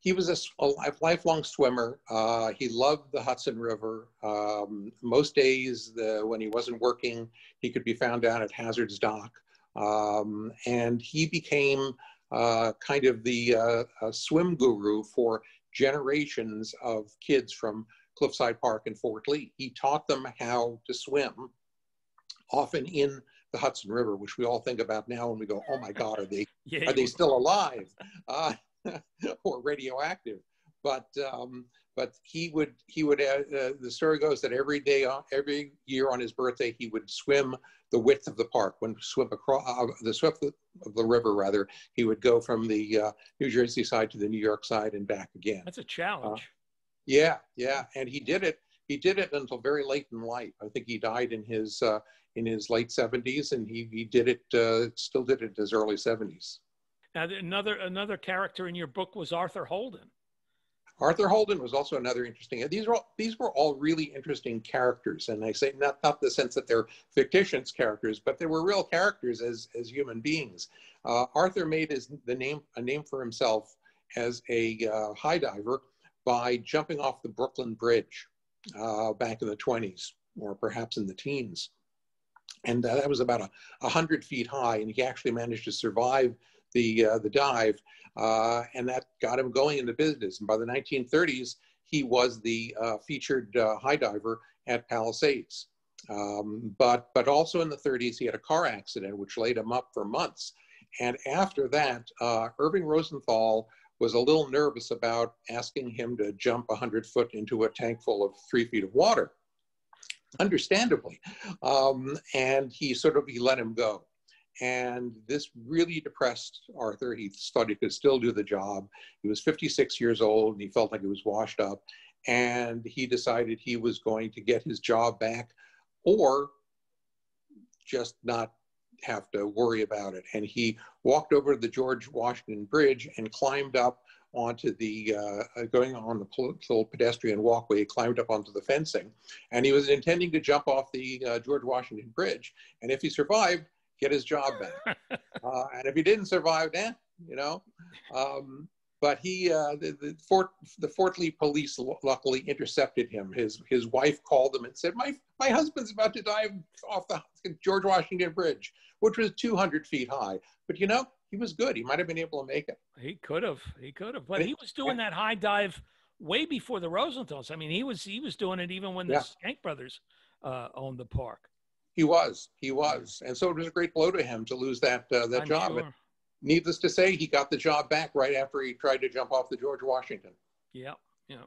he was a, a lifelong swimmer. Uh, he loved the Hudson River. Um, most days, the, when he wasn't working, he could be found down at Hazard's Dock. Um, and he became uh, kind of the uh, swim guru for generations of kids from Cliffside Park and Fort Lee. He taught them how to swim, often in the Hudson River, which we all think about now when we go, "Oh my God, are they yeah, are they still alive?" Uh, or radioactive. But um, but he would he would uh, uh, the story goes that every day uh, every year on his birthday he would swim the width of the park when swim across uh, the width of the river rather he would go from the uh, New Jersey side to the New York side and back again.
That's a challenge.
yeah, yeah, and he did it. He did it until very late in life. I think he died in his in his late 70s, and he he did it still did it in his early 70s.
Now, another another character in your book was Arthur Holden.
Arthur Holden was also another interesting. These were all, these were all really interesting characters, and I say not not the sense that they're fictitious characters, but they were real characters as as human beings. Uh, Arthur made his the name a name for himself as a uh, high diver by jumping off the Brooklyn Bridge uh, back in the 20s or perhaps in the teens, and uh, that was about a, a hundred feet high, and he actually managed to survive the, uh, the dive, uh, and that got him going into business. And by the 1930s, he was the uh, featured uh, high diver at Palisades. Um, but, but also in the 30s, he had a car accident which laid him up for months. And after that, uh, Irving Rosenthal was a little nervous about asking him to jump 100 foot into a tank full of three feet of water understandably. Um, and he sort of he let him go. And this really depressed Arthur. He thought he could still do the job. He was 56 years old and he felt like he was washed up. And he decided he was going to get his job back or just not have to worry about it. And he walked over to the George Washington Bridge and climbed up onto the, uh, going on the little pedestrian walkway, climbed up onto the fencing. And he was intending to jump off the uh, George Washington Bridge. And if he survived, get his job back. uh, and if he didn't survive, then, you know. Um, but he, uh, the, the, Fort, the Fort Lee police luckily intercepted him. His, his wife called him and said, my, my husband's about to dive off the George Washington Bridge, which was 200 feet high. But you know, he was good. He might have been able to make it.
He could have. He could have. But he was doing that high dive way before the Rosenthals. I mean, he was he was doing it even when the yeah. Schenck brothers uh, owned the park.
He was, he was, and so it was a great blow to him to lose that uh, that I'm job. Sure. needless to say, he got the job back right after he tried to jump off the George Washington.
Yeah, yeah.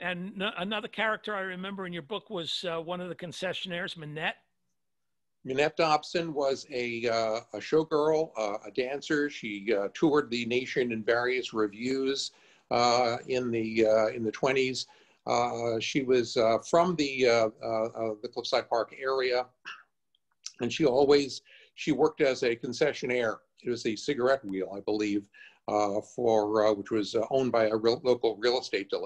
And another character I remember in your book was uh, one of the concessionaires, Minette.
Minette Dobson was a, uh, a showgirl, uh, a dancer. She uh, toured the nation in various revues uh, in the uh, in the 20s. Uh, she was uh, from the uh, the Cliffside Park area, and she always she worked as a concessionaire. It was a cigarette wheel, I believe, for which was owned by a real, local real estate de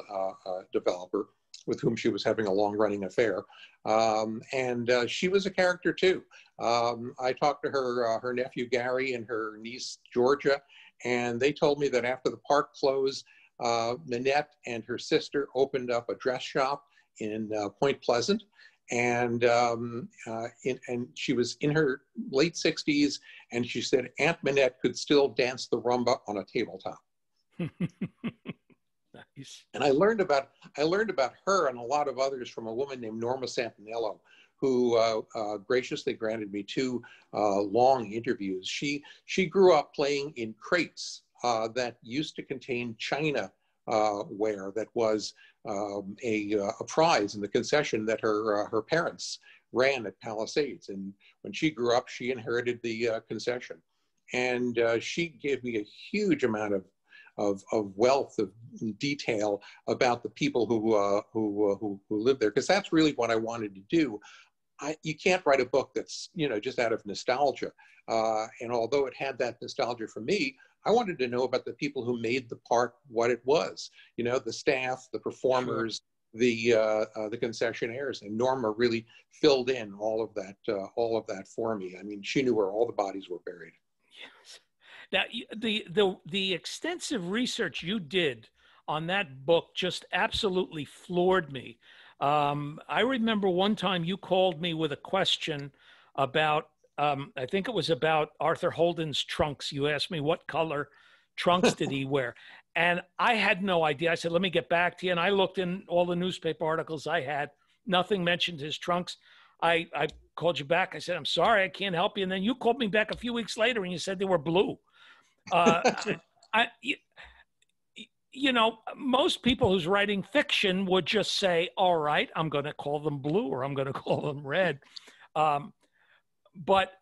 developer with whom she was having a long running affair. Um, and uh, she was a character too. Um, I talked to her, uh, her nephew Gary and her niece Georgia, and they told me that after the park closed, uh, Minette and her sister opened up a dress shop in uh, Point Pleasant. And, um, uh, in, and she was in her late 60s, and she said Aunt Minette could still dance the rumba on a tabletop. Nice. And I learned about I learned about her and a lot of others from a woman named Norma Santinello, who uh, uh, graciously granted me two uh, long interviews. She she grew up playing in crates uh, that used to contain china uh, ware that was um, a, uh, a, prize in the concession that her her parents ran at Palisades. And when she grew up, she inherited the concession, and she gave me a huge amount of of, of wealth of detail about the people who, uh, who, uh, who, who there, because that's really what I wanted to do. I, you can't write a book that's you know just out of nostalgia. Uh, and although it had that nostalgia for me, I wanted to know about the people who made the park what it was. You know, the staff, the performers, the uh, uh, the concessionaires, and Norma really filled in all of that uh, all of that for me. I mean, she knew where all the bodies were buried.
Yes. Now, the the the extensive research you did on that book just absolutely floored me. Um, I remember one time you called me with a question about, um, I think it was about Arthur Holden's trunks. You asked me what color trunks did he wear, and I had no idea. I said, "Let me get back to you." And I looked in all the newspaper articles I had. Nothing mentioned his trunks. I, I called you back. I said, "I'm sorry, I can't help you." And then you called me back a few weeks later, and you said they were blue. Uh, I, I, you know, most people who's writing fiction would just say, "All right, I'm going to call them blue or I'm going to call them red." Um, but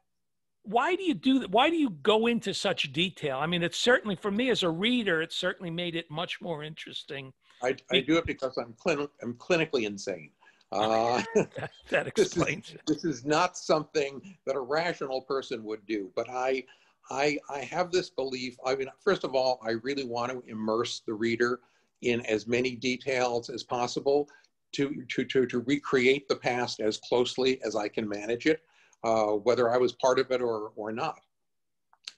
why do you do that? Why do you go into such detail? I mean, it's certainly for me as a reader, it certainly made it much more interesting.
I, I do it because I'm, clin- I'm clinically insane. Uh,
that, that explains
this is,
it.
This is not something that a rational person would do, but I I, I have this belief. I mean, first of all, I really want to immerse the reader in as many details as possible to, to, to, to recreate the past as closely as I can manage it, uh, whether I was part of it or, or not.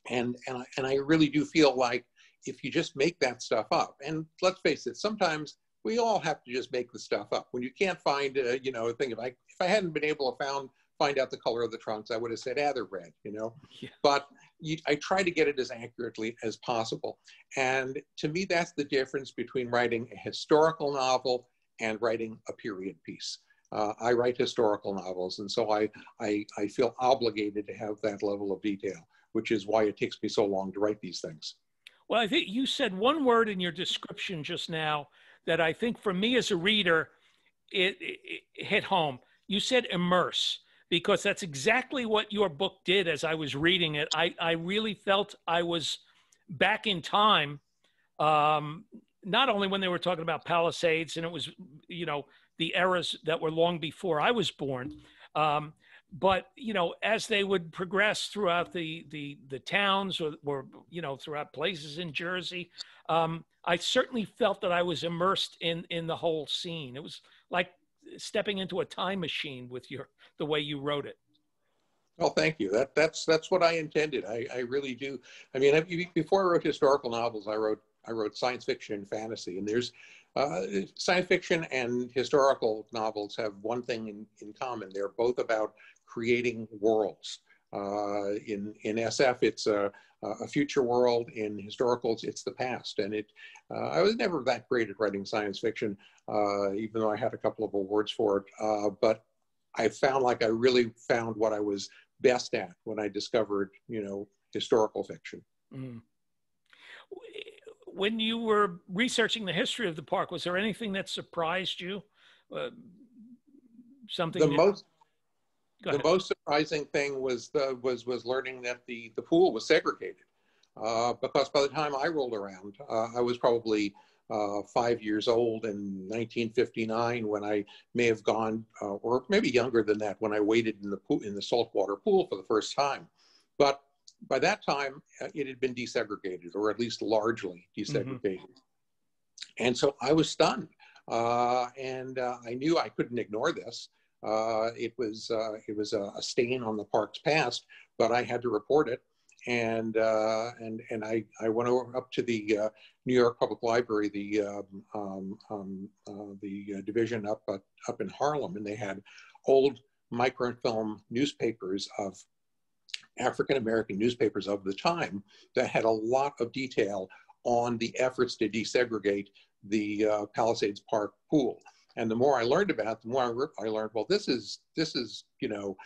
And, and, I, and I really do feel like if you just make that stuff up, and let's face it, sometimes we all have to just make the stuff up. When you can't find, a, you know, a thing, if I, if I hadn't been able to found, find out the color of the trunks, I would have said, ah, they're red, you know? Yeah. But you, I try to get it as accurately as possible. And to me, that's the difference between writing a historical novel and writing a period piece. Uh, I write historical novels, and so I, I, I feel obligated to have that level of detail, which is why it takes me so long to write these things.
Well, I think you said one word in your description just now that I think for me as a reader, it, it, it hit home. You said immerse because that's exactly what your book did as I was reading it. I, I really felt I was back in time, um, not only when they were talking about Palisades and it was, you know, the eras that were long before I was born. Um, but you know, as they would progress throughout the the the towns or, or you know throughout places in Jersey, um, I certainly felt that I was immersed in in the whole scene. It was like stepping into a time machine with your the way you wrote it.
Well, thank you. That that's that's what I intended. I, I really do. I mean, I, before I wrote historical novels, I wrote I wrote science fiction and fantasy, and there's uh, science fiction and historical novels have one thing in, in common. They're both about creating worlds. Uh, in in SF, it's a, a future world. In historicals, it's the past. And it, uh, I was never that great at writing science fiction, uh, even though I had a couple of awards for it. Uh, but I found like I really found what I was best at when I discovered, you know, historical fiction. Mm.
When you were researching the history of the park, was there anything that surprised you? Uh, something
the
that,
most the most surprising thing was the was was learning that the the pool was segregated uh, because by the time I rolled around, uh, I was probably uh, five years old in 1959 when I may have gone, uh, or maybe younger than that, when I waded in the pool, in the saltwater pool for the first time. But by that time, uh, it had been desegregated, or at least largely desegregated. Mm-hmm. And so I was stunned. Uh, and uh, I knew I couldn't ignore this. Uh, it was, uh, it was a, a, stain on the park's past, but I had to report it. And, uh, and, and I, I went over up to the uh, New York Public Library, the, um, um, um the division up, up in Harlem, and they had old microfilm newspapers of African American newspapers of the time that had a lot of detail on the efforts to desegregate the uh, Palisades Park pool. And the more I learned about it, the more I, I learned, well, this is, this is, you know,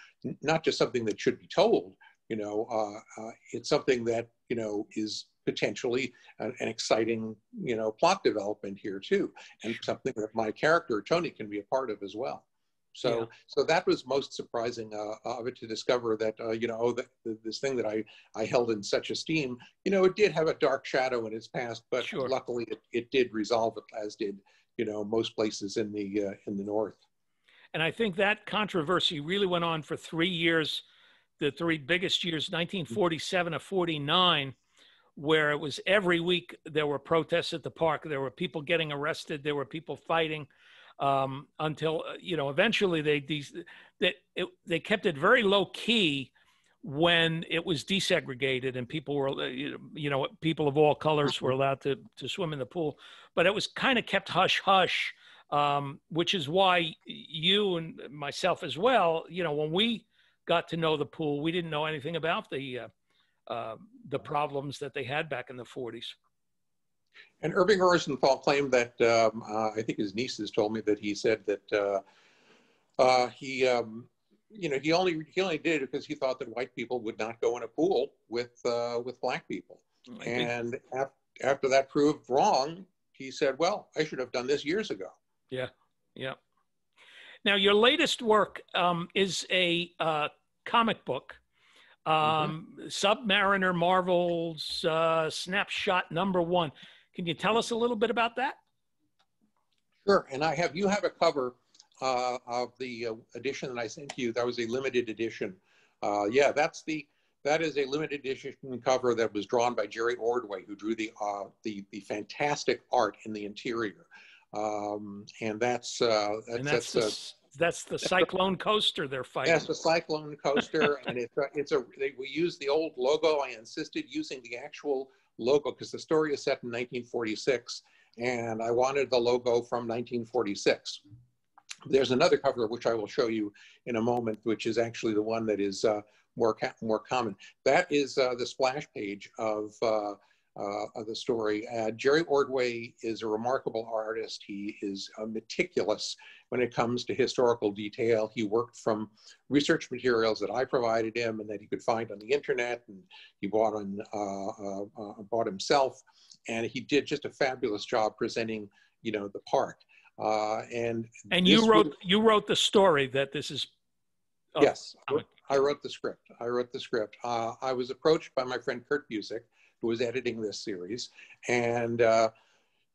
not just something that should be told, you know, uh, uh, it's something that, you know, is potentially an, an, exciting, you know, plot development here too. And something that my character, Tony, can be a part of as well. So, yeah. so that was most surprising uh, of it to discover that uh, you know oh, the, the, this thing that I I held in such esteem, you know, it did have a dark shadow in its past, but sure. luckily it, it did resolve it, as did you know most places in the uh, in the north.
And I think that controversy really went on for three years, the three biggest years, 1947 to 49 where it was every week there were protests at the park there were people getting arrested there were people fighting um, until uh, you know eventually they these they, it, they kept it very low key when it was desegregated and people were uh, you know people of all colors were allowed to to swim in the pool. But it was kind of kept hush hush um, which is why you and myself as well you know when we got to know the pool we didn't know anything about the uh, uh, the problems that they had back in the 40s
and Irving Rosenthal claimed that, um, uh, I think his nieces told me that he said that uh, uh, he, um, you know, he only, he only did it because he thought that white people would not go in a pool with, uh, with black people. I and af- after that proved wrong, he said, well, I should have done this years ago.
Yeah, yeah. Now, your latest work um, is a uh, comic book um, mm-hmm. Submariner Marvel's uh, Snapshot number one. Can you tell us a little bit about that?
Sure. And I have you have a cover uh, of the uh, edition that I sent you. That was a limited edition. Uh, yeah, that's the that is a limited edition cover that was drawn by Jerry Ordway, who drew the uh, the the fantastic art in the interior. Um, and that's uh,
that's, and that's, that's the, that's the cyclone coaster they're fighting.
That's the cyclone coaster, and it's a, it's a they, we use the old logo. I insisted using the actual logo because the story is set in 1946 and I wanted the logo from 1946. There's another cover which I will show you in a moment, which is actually the one that is uh, more, more common. That is uh, the splash page of uh, of the story. Uh, Jerry Ordway is a remarkable artist. He is uh, meticulous when it comes to historical detail. He worked from research materials that I provided him and that he could find on the internet, and he bought on uh, uh, uh, bought himself. And he did just a fabulous job presenting, you know, the park. and
and you wrote was, you wrote the story that this is.
yes, I wrote the script. I wrote the script. I was approached by my friend Kurt Busiek who was editing this series, and uh,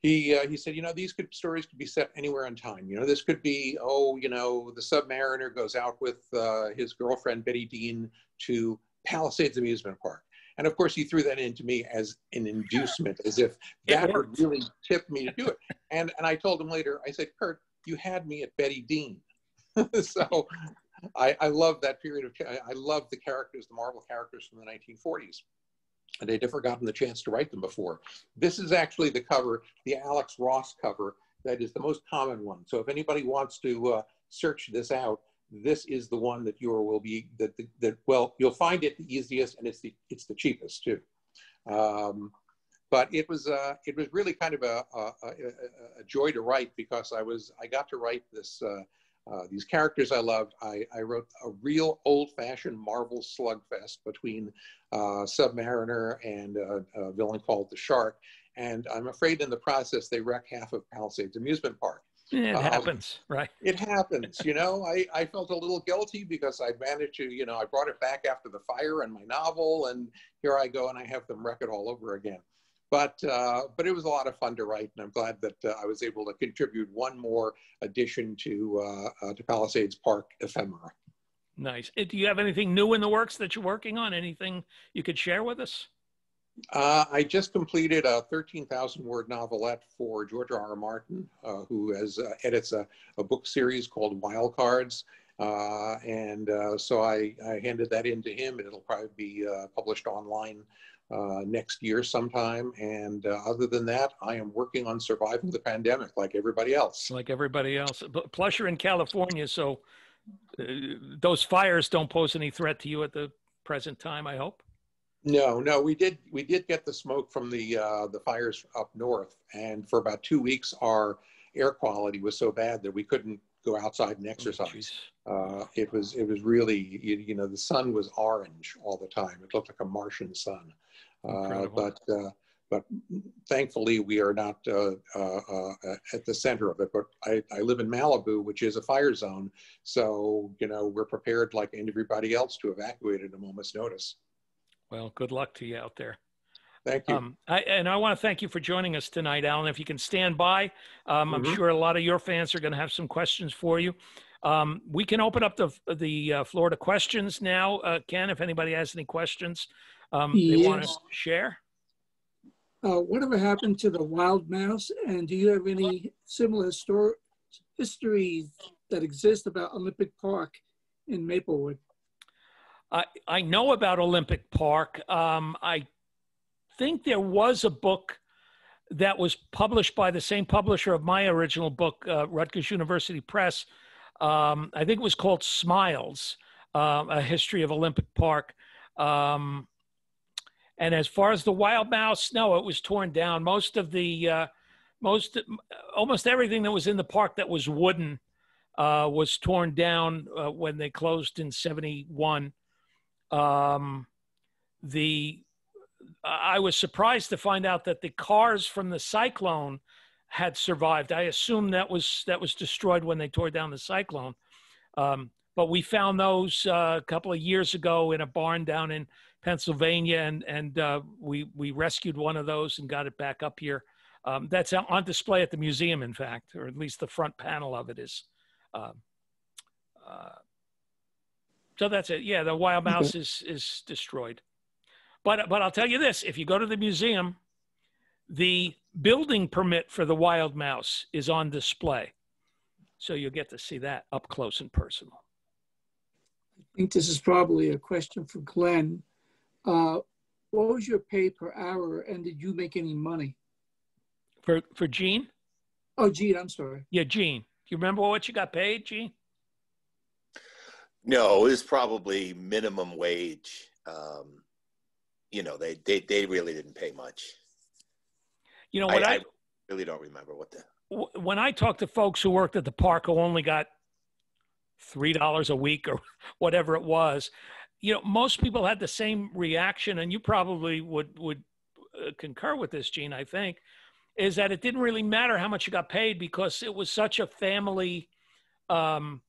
he uh, he said, you know, these could, stories could be set anywhere in time. You know, this could be, oh, you know, the Submariner goes out with uh, his girlfriend Betty Dean to Palisades Amusement Park. And of course, he threw that into me as an inducement, as if that would really tip me to do it. And and I told him later, I said, Kurt, you had me at Betty Dean. so I, I love that period of. I love the characters, the Marvel characters from the 1940s and they'd never gotten the chance to write them before. This is actually the cover, the Alex Ross cover, that is the most common one. So if anybody wants to uh, search this out, this is the one that you will be that, that well you'll find it the easiest and it's the it's the cheapest too. Um, but it was uh, it was really kind of a, a, a, a, joy to write because I was I got to write this uh, uh, these characters I loved. I, I wrote a real old-fashioned Marvel slugfest between uh, Submariner and uh, a villain called the Shark. And I'm afraid in the process, they wreck half of Palisades Amusement Park.
It
Um,
happens, right?
It happens, you know. I, I felt a little guilty because I managed to, you know, I brought it back after the fire and my novel, and here I go and I have them wreck it all over again. But uh, but it was a lot of fun to write, and I'm glad that uh, I was able to contribute one more addition to uh, uh, to Palisades Park ephemera.
Nice. Do you have anything new in the works that you're working on? Anything you could share with us?
Uh, I just completed a 13,000 word novelette for George R. R. Martin, uh, who has uh, edits a, a, book series called Wild Cards. Uh, and uh, so I, I, handed that in to him. And it'll probably be uh, published online next year sometime. And other than that, I am working on surviving the pandemic like everybody else.
Like everybody else. Plus, you're in California, so those fires don't pose any threat to you at the present time, I hope.
No, no, we did we did get the smoke from the uh, the fires up north, and for about two weeks, our air quality was so bad that we couldn't go outside and exercise. Oh, uh, it was it was really you, you, know the sun was orange all the time. It looked like a Martian sun, uh, but uh, but thankfully we are not uh, uh, at the center of it. But I, I live in Malibu, which is a fire zone, so you know we're prepared like everybody else to evacuate at a moment's notice.
Well, good luck to you out there.
Thank you. Um,
I, and I want to thank you for joining us tonight, Alan. If you can stand by, um, I'm mm-hmm. sure a lot of your fans are going to have some questions for you. Um, we can open up the the uh, floor to questions now, uh, Ken. If anybody has any questions um, they want to share.
Uh, whatever happened to the wild mouse? And do you have any similar story, histories that exist about Olympic Park in Maplewood?
I, I know about Olympic Park. Um, I think there was a book that was published by the same publisher of my original book, uh, Rutgers University Press. Um, I think it was called Smiles, uh, A History of Olympic Park. Um, and as far as the wild mouse, no, it was torn down. Most of the, uh, most, almost everything that was in the park that was wooden uh, was torn down uh, when they closed in 71. Um, the I was surprised to find out that the cars from the cyclone had survived. I assume that was that was destroyed when they tore down the cyclone. Um, but we found those uh, a couple of years ago in a barn down in Pennsylvania, and and uh, we we rescued one of those and got it back up here. Um, that's on display at the museum, in fact, or at least the front panel of it is. Uh, uh so that's it. Yeah, the wild mouse okay. is is destroyed. But but I'll tell you this: if you go to the museum, the building permit for the wild mouse is on display, so you'll get to see that up close and personal.
I think this is probably a question for Glenn. Uh, what was your pay per hour, and did you make any money?
For for Gene?
Oh, Gene, I'm sorry.
Yeah, Gene. Do you remember what you got paid, Gene?
No, it was probably minimum wage. Um, you know, they, they they really didn't pay much.
You know what I, I,
I really don't remember what the
when I talk to folks who worked at the park who only got three dollars a week or whatever it was, you know, most people had the same reaction, and you probably would would uh, concur with this, Gene. I think is that it didn't really matter how much you got paid because it was such a family um,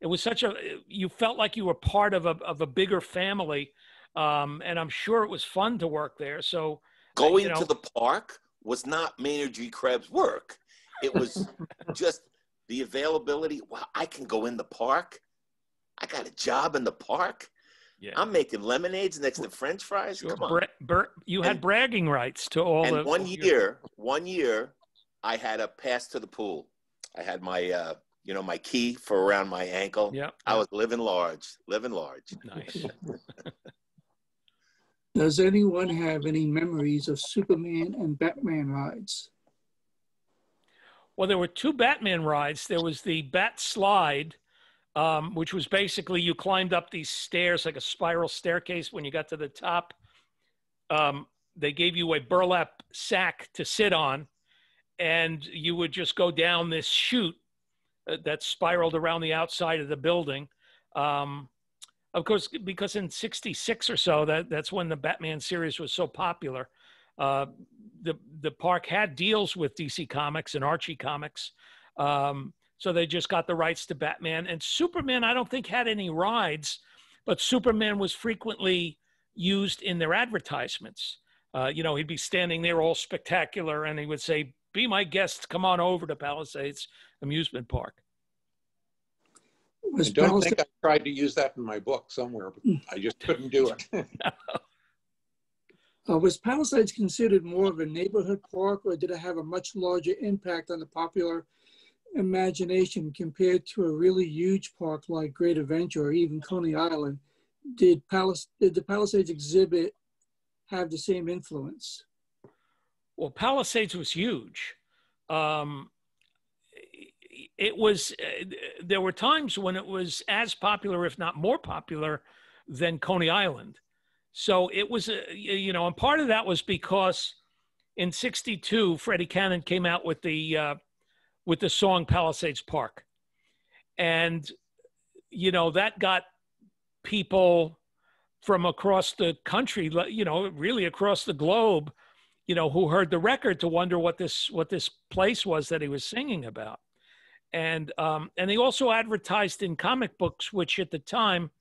it was such a you felt like you were part of a of a bigger family, um, and I'm sure it was fun to work there. So
going
you know,
to the park was not Maynard G. Krebs' work. It was just the availability. Wow, I can go in the park. I got a job in the park. Yeah. I'm making lemonades next to French fries. Sure. Come on, Bra-
Bra- you had and, bragging rights to all.
And
the,
one year, your... one year, I had a pass to the pool. I had my uh, you know, my key for around my ankle.
Yeah.
I was living large, living large.
Nice.
Does anyone have any memories of Superman and Batman rides?
Well, there were two Batman rides. There was the Bat Slide, um, which was basically you climbed up these stairs like a spiral staircase. When you got to the top, um, they gave you a burlap sack to sit on, and you would just go down this chute uh, that spiraled around the outside of the building. Um, of course, because in '66 or so, that that's when the Batman series was so popular. Uh, the the park had deals with DC Comics and Archie Comics, um, so they just got the rights to Batman and Superman. I don't think had any rides, but Superman was frequently used in their advertisements. Uh, you know, he'd be standing there all spectacular, and he would say, "Be my guest, come on over to Palisades Amusement Park."
I don't think I tried to use that in my book somewhere, but. I just couldn't do it.
uh, was Palisades considered more of a neighborhood park, or did it have a much larger impact on the popular imagination compared to a really huge park like Great Adventure or even Coney Island? Did, Palis- did the Palisades exhibit have the same influence?
Well, Palisades was huge. Um, it was uh, there were times when it was as popular if not more popular than coney island so it was a, uh, you know and part of that was because in 62 Freddy Cannon came out with the uh, with the song palisades park. And you know that got people from across the country you know really across the globe you know who heard the record to wonder what this what this place was that he was singing about. And um, and they also advertised in comic books, which at the time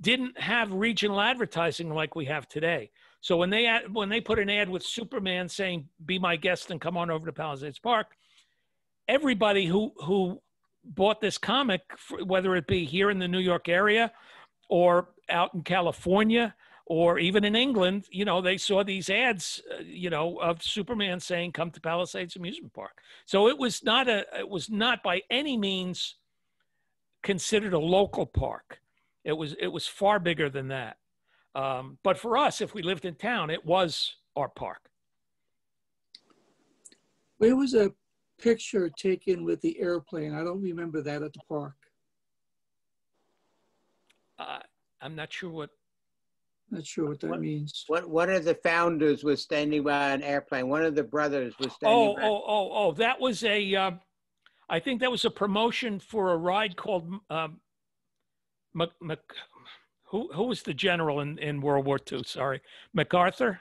didn't have regional advertising like we have today. So when they ad, when they put an ad with Superman saying "Be my guest and come on over to Palisades Park," everybody who who bought this comic, whether it be here in the New York area or out in California or even in England, you know, they saw these ads, uh, you know, of Superman saying, "Come to Palisades Amusement Park." So it was not a, it was not by any means considered a local park. It was, it was far bigger than that. Um, but for us, if we lived in town, it was our park.
There was a picture taken with the airplane. I don't remember that at the park.
Uh, I'm not sure what
not sure what that
what,
means.
What One of the founders was standing by an airplane. One of the brothers was standing.
Oh, by. oh, oh, oh! That was a. Uh, I think that was a promotion for a ride called. Um, Mac, Mac, who who was the general in, in World War II? Sorry, MacArthur.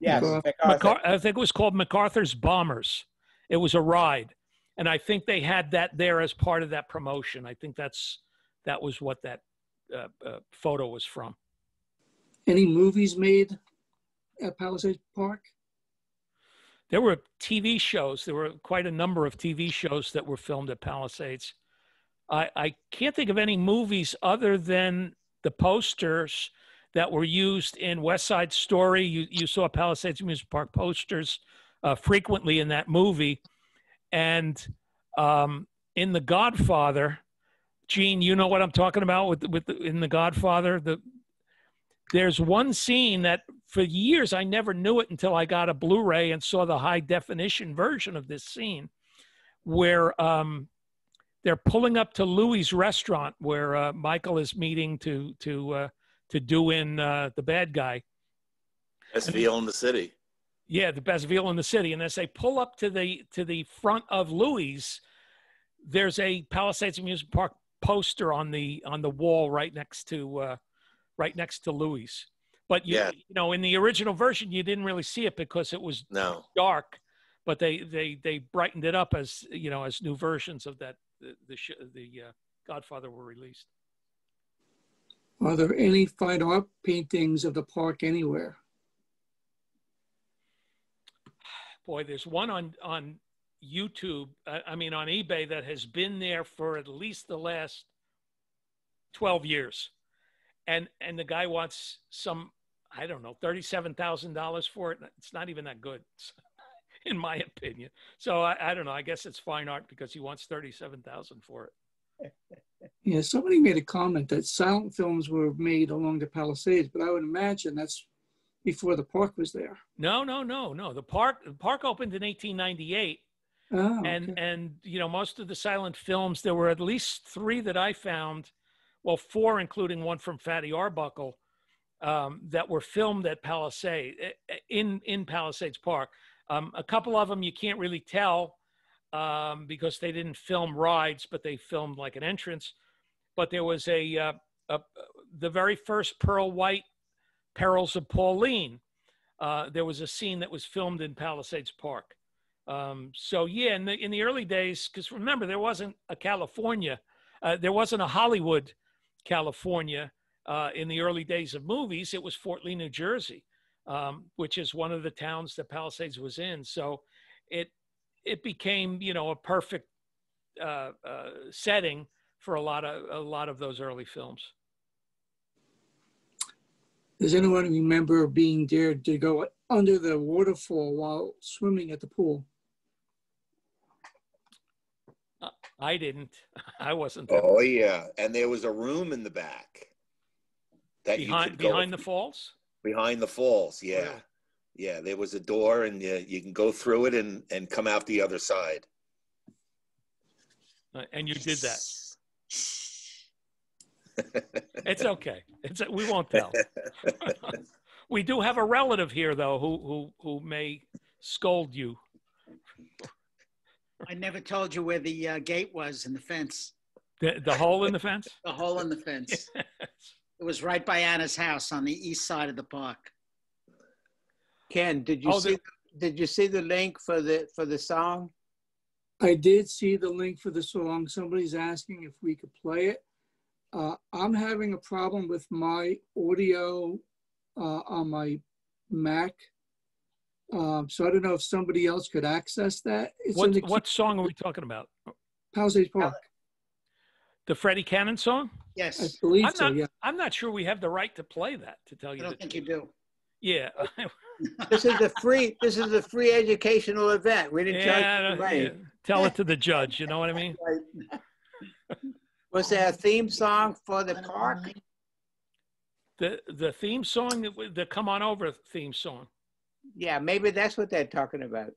Yes,
MacArthur. MacArthur. I think it was called MacArthur's Bombers. It was a ride, and I think they had that there as part of that promotion. I think that's that was what that uh, uh, photo was from.
Any movies made at Palisades Park?
There were TV shows. There were quite a number of TV shows that were filmed at Palisades. I, I can't think of any movies other than the posters that were used in West Side Story. You, you saw Palisades Amusement Park posters uh, frequently in that movie. And um, in The Godfather, Gene, you know what I'm talking about with with the, in The Godfather, the there's one scene that for years I never knew it until I got a Blu-ray and saw the high definition version of this scene, where um, they're pulling up to Louis' restaurant where uh, Michael is meeting to to uh, to do in uh, the bad guy.
Best veal in the city.
Yeah, the best veal in the city. And as they pull up to the to the front of Louis, there's a Palisades Amusement Park poster on the on the wall right next to uh, right next to Louis. But you, yeah. you know, in the original version, you didn't really see it because it was
no.
dark. But they they they brightened it up as you know as new versions of that the the, the uh, Godfather were released.
Are there any fine art paintings of the park anywhere?
Boy, there's one on on YouTube. I mean, on eBay that has been there for at least the last twelve years and and the guy wants some I don't know thirty seven thousand dollars for it. It's not even that good, in my opinion. So I, I don't know. I guess it's fine art because he wants thirty seven thousand for it.
Yeah, somebody made a comment that silent films were made along the Palisades, but I would imagine that's before the park was there.
No, no, no, no. The park the park opened in 1898.
Oh,
and okay. and you know most of the silent films there were at least three that I found well, four, including one from Fatty Arbuckle, um, that were filmed at Palisades eh, eh, in in Palisades Park. Um, a couple of them you can't really tell um, because they didn't film rides, but they filmed like an entrance. But there was a, uh, a the very first Pearl White Perils of Pauline. uh, there was a scene that was filmed in Palisades Park. Um, so yeah, in the in the early days, because remember there wasn't a California, uh, there wasn't a Hollywood, California uh, in the early days of movies. It was Fort Lee, New Jersey, um, which is one of the towns that Palisades was in. So it it became you know a perfect uh, uh, setting for a lot of a lot of those early films.
Does anyone remember being dared to go under the waterfall while swimming at the pool?
I didn't. I wasn't there.
Oh yeah, and there was a room in the back that you
behind
could go
behind the falls.
Behind the falls. Yeah,
Really?
yeah. There was a door, and you, you can go through it and and come out the other side.
Uh, and you did that. It's okay. It's we won't tell. we do have a relative here though who who who may scold you.
I never told you where the uh, gate was in the fence,
The, the hole in the fence.
the hole in the fence. It was right by Anna's house on the east side of the park.
Ken, did you
Oh,
see?
the-
did you see the link for the for the song?
I did see the link for the song. Somebody's asking if we could play it. Uh, I'm having a problem with my audio uh, on my Mac. Um, so I don't know if somebody else could access that. It's
What
the
what song are we talking about?
Palisades Park.
The Freddy Cannon song?
I
Yes,
believe
I'm
so,
not-
yeah.
I'm not sure we have the right to play that. To tell you I
don't think
truth.
you do.
Yeah.
This is a free. this is a free educational event. We didn't charge
yeah,
you money.
yeah. Tell it to the judge. You know what I mean?
Was there a theme song for the park?
The the theme song, the Come On Over theme song.
Yeah, maybe that's what they're talking about.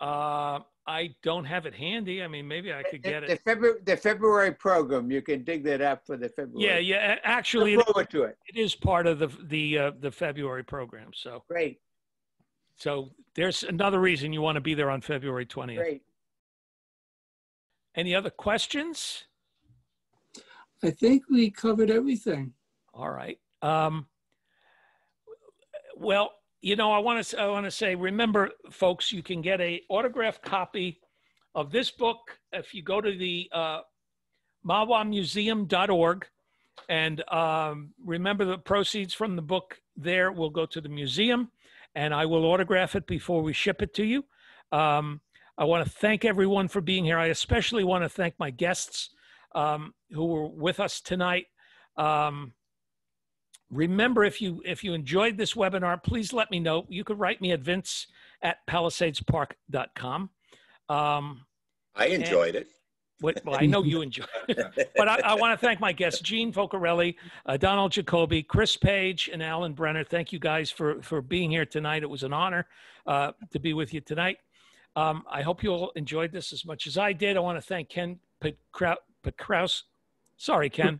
Uh, I don't have it handy. I mean, maybe I could get
the
it.
February the February program. You can dig that up for the February.
Yeah, yeah. Actually,
Look
it,
forward to it.
it is part of the the uh, the February program. So
Great,
so there's another reason you want to be there on February 20th.
great.
Any other questions?
I think we covered everything.
All right. Um, well, you know, I want to I want to say, remember, folks, you can get a autographed copy of this book if you go to the uh, mahwahmuseum.org, and um, remember the proceeds from the book there will go to the museum, and I will autograph it before we ship it to you. Um, I want to thank everyone for being here. I especially want to thank my guests um, who were with us tonight. Um, remember, if you if you enjoyed this webinar, please let me know. You could write me at vince at palisadespark.com. Um,
I enjoyed it.
what, well, I know you enjoyed it, but I, I want to thank my guests, Gene Focarelli, uh, Donald Jacoby, Chris Page, and Alan Brennert. Thank you guys for for being here tonight. It was an honor uh, to be with you tonight. Um, I hope you all enjoyed this as much as I did. I want to thank Ken Pekraus. Sorry, Ken.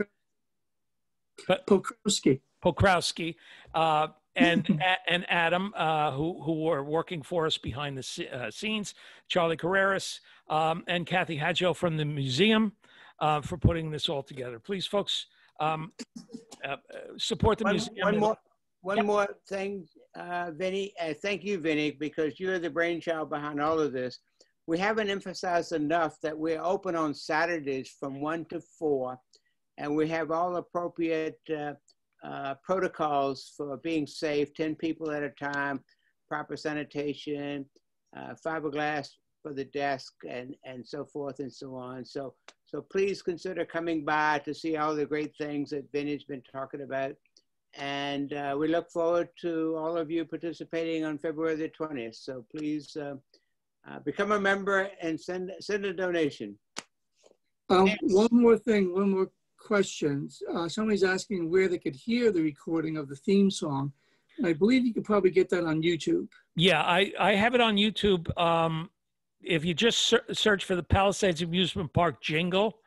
Pokrowski.
Pokrowski, uh, and and Adam, uh, who who are working for us behind the uh, scenes, Charlie Carreras, um, and Kathy Hadjo from the museum uh, for putting this all together. Please, folks, um, uh, uh, support the
One,
museum.
one more, one
Yep.
more thing, uh, Vinny. Uh, thank you, Vinny, because you're the brainchild behind all of this. We haven't emphasized enough that we're open on Saturdays from one to four, and we have all appropriate uh, protocols for being safe. Ten people at a time, proper sanitation, uh, fiberglass for the desk, and and so forth and so on. So so please consider coming by to see all the great things that Vinny's been talking about. And uh, we look forward to all of you participating on February the 20th. So please uh, uh, become a member and send, send a donation.
Um, one more thing, one more question. Uh, somebody's asking where they could hear the recording of the theme song. I believe you could probably get that on YouTube.
Yeah, I, I have it on YouTube. Um, if you just ser- search for the Palisades Amusement Park jingle,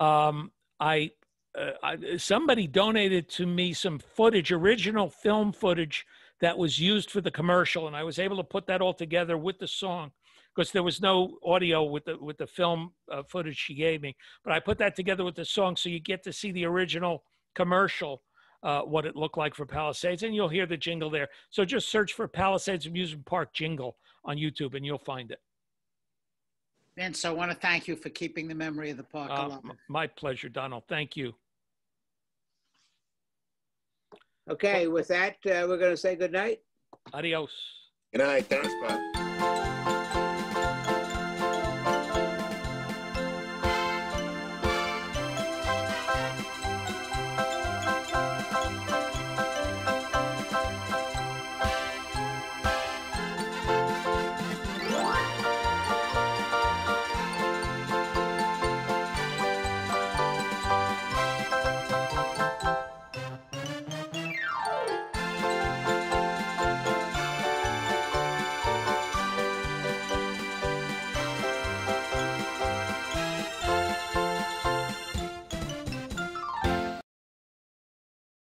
um, I, uh, I somebody donated to me some footage, original film footage that was used for the commercial, and I was able to put that all together with the song because there was no audio with the with the film uh, footage she gave me. But I put that together with the song, so you get to see the original commercial uh, what it looked like for Palisades, and you'll hear the jingle there. So just search for Palisades Amusement Park jingle on YouTube, and you'll find it.
Vince, I want to thank you for keeping the memory of the park
Uh,
alive.
m- my pleasure, Donald. Thank you.
Okay, with that, uh, we're going to say good night.
Adios.
Good night. Thanks, Bob.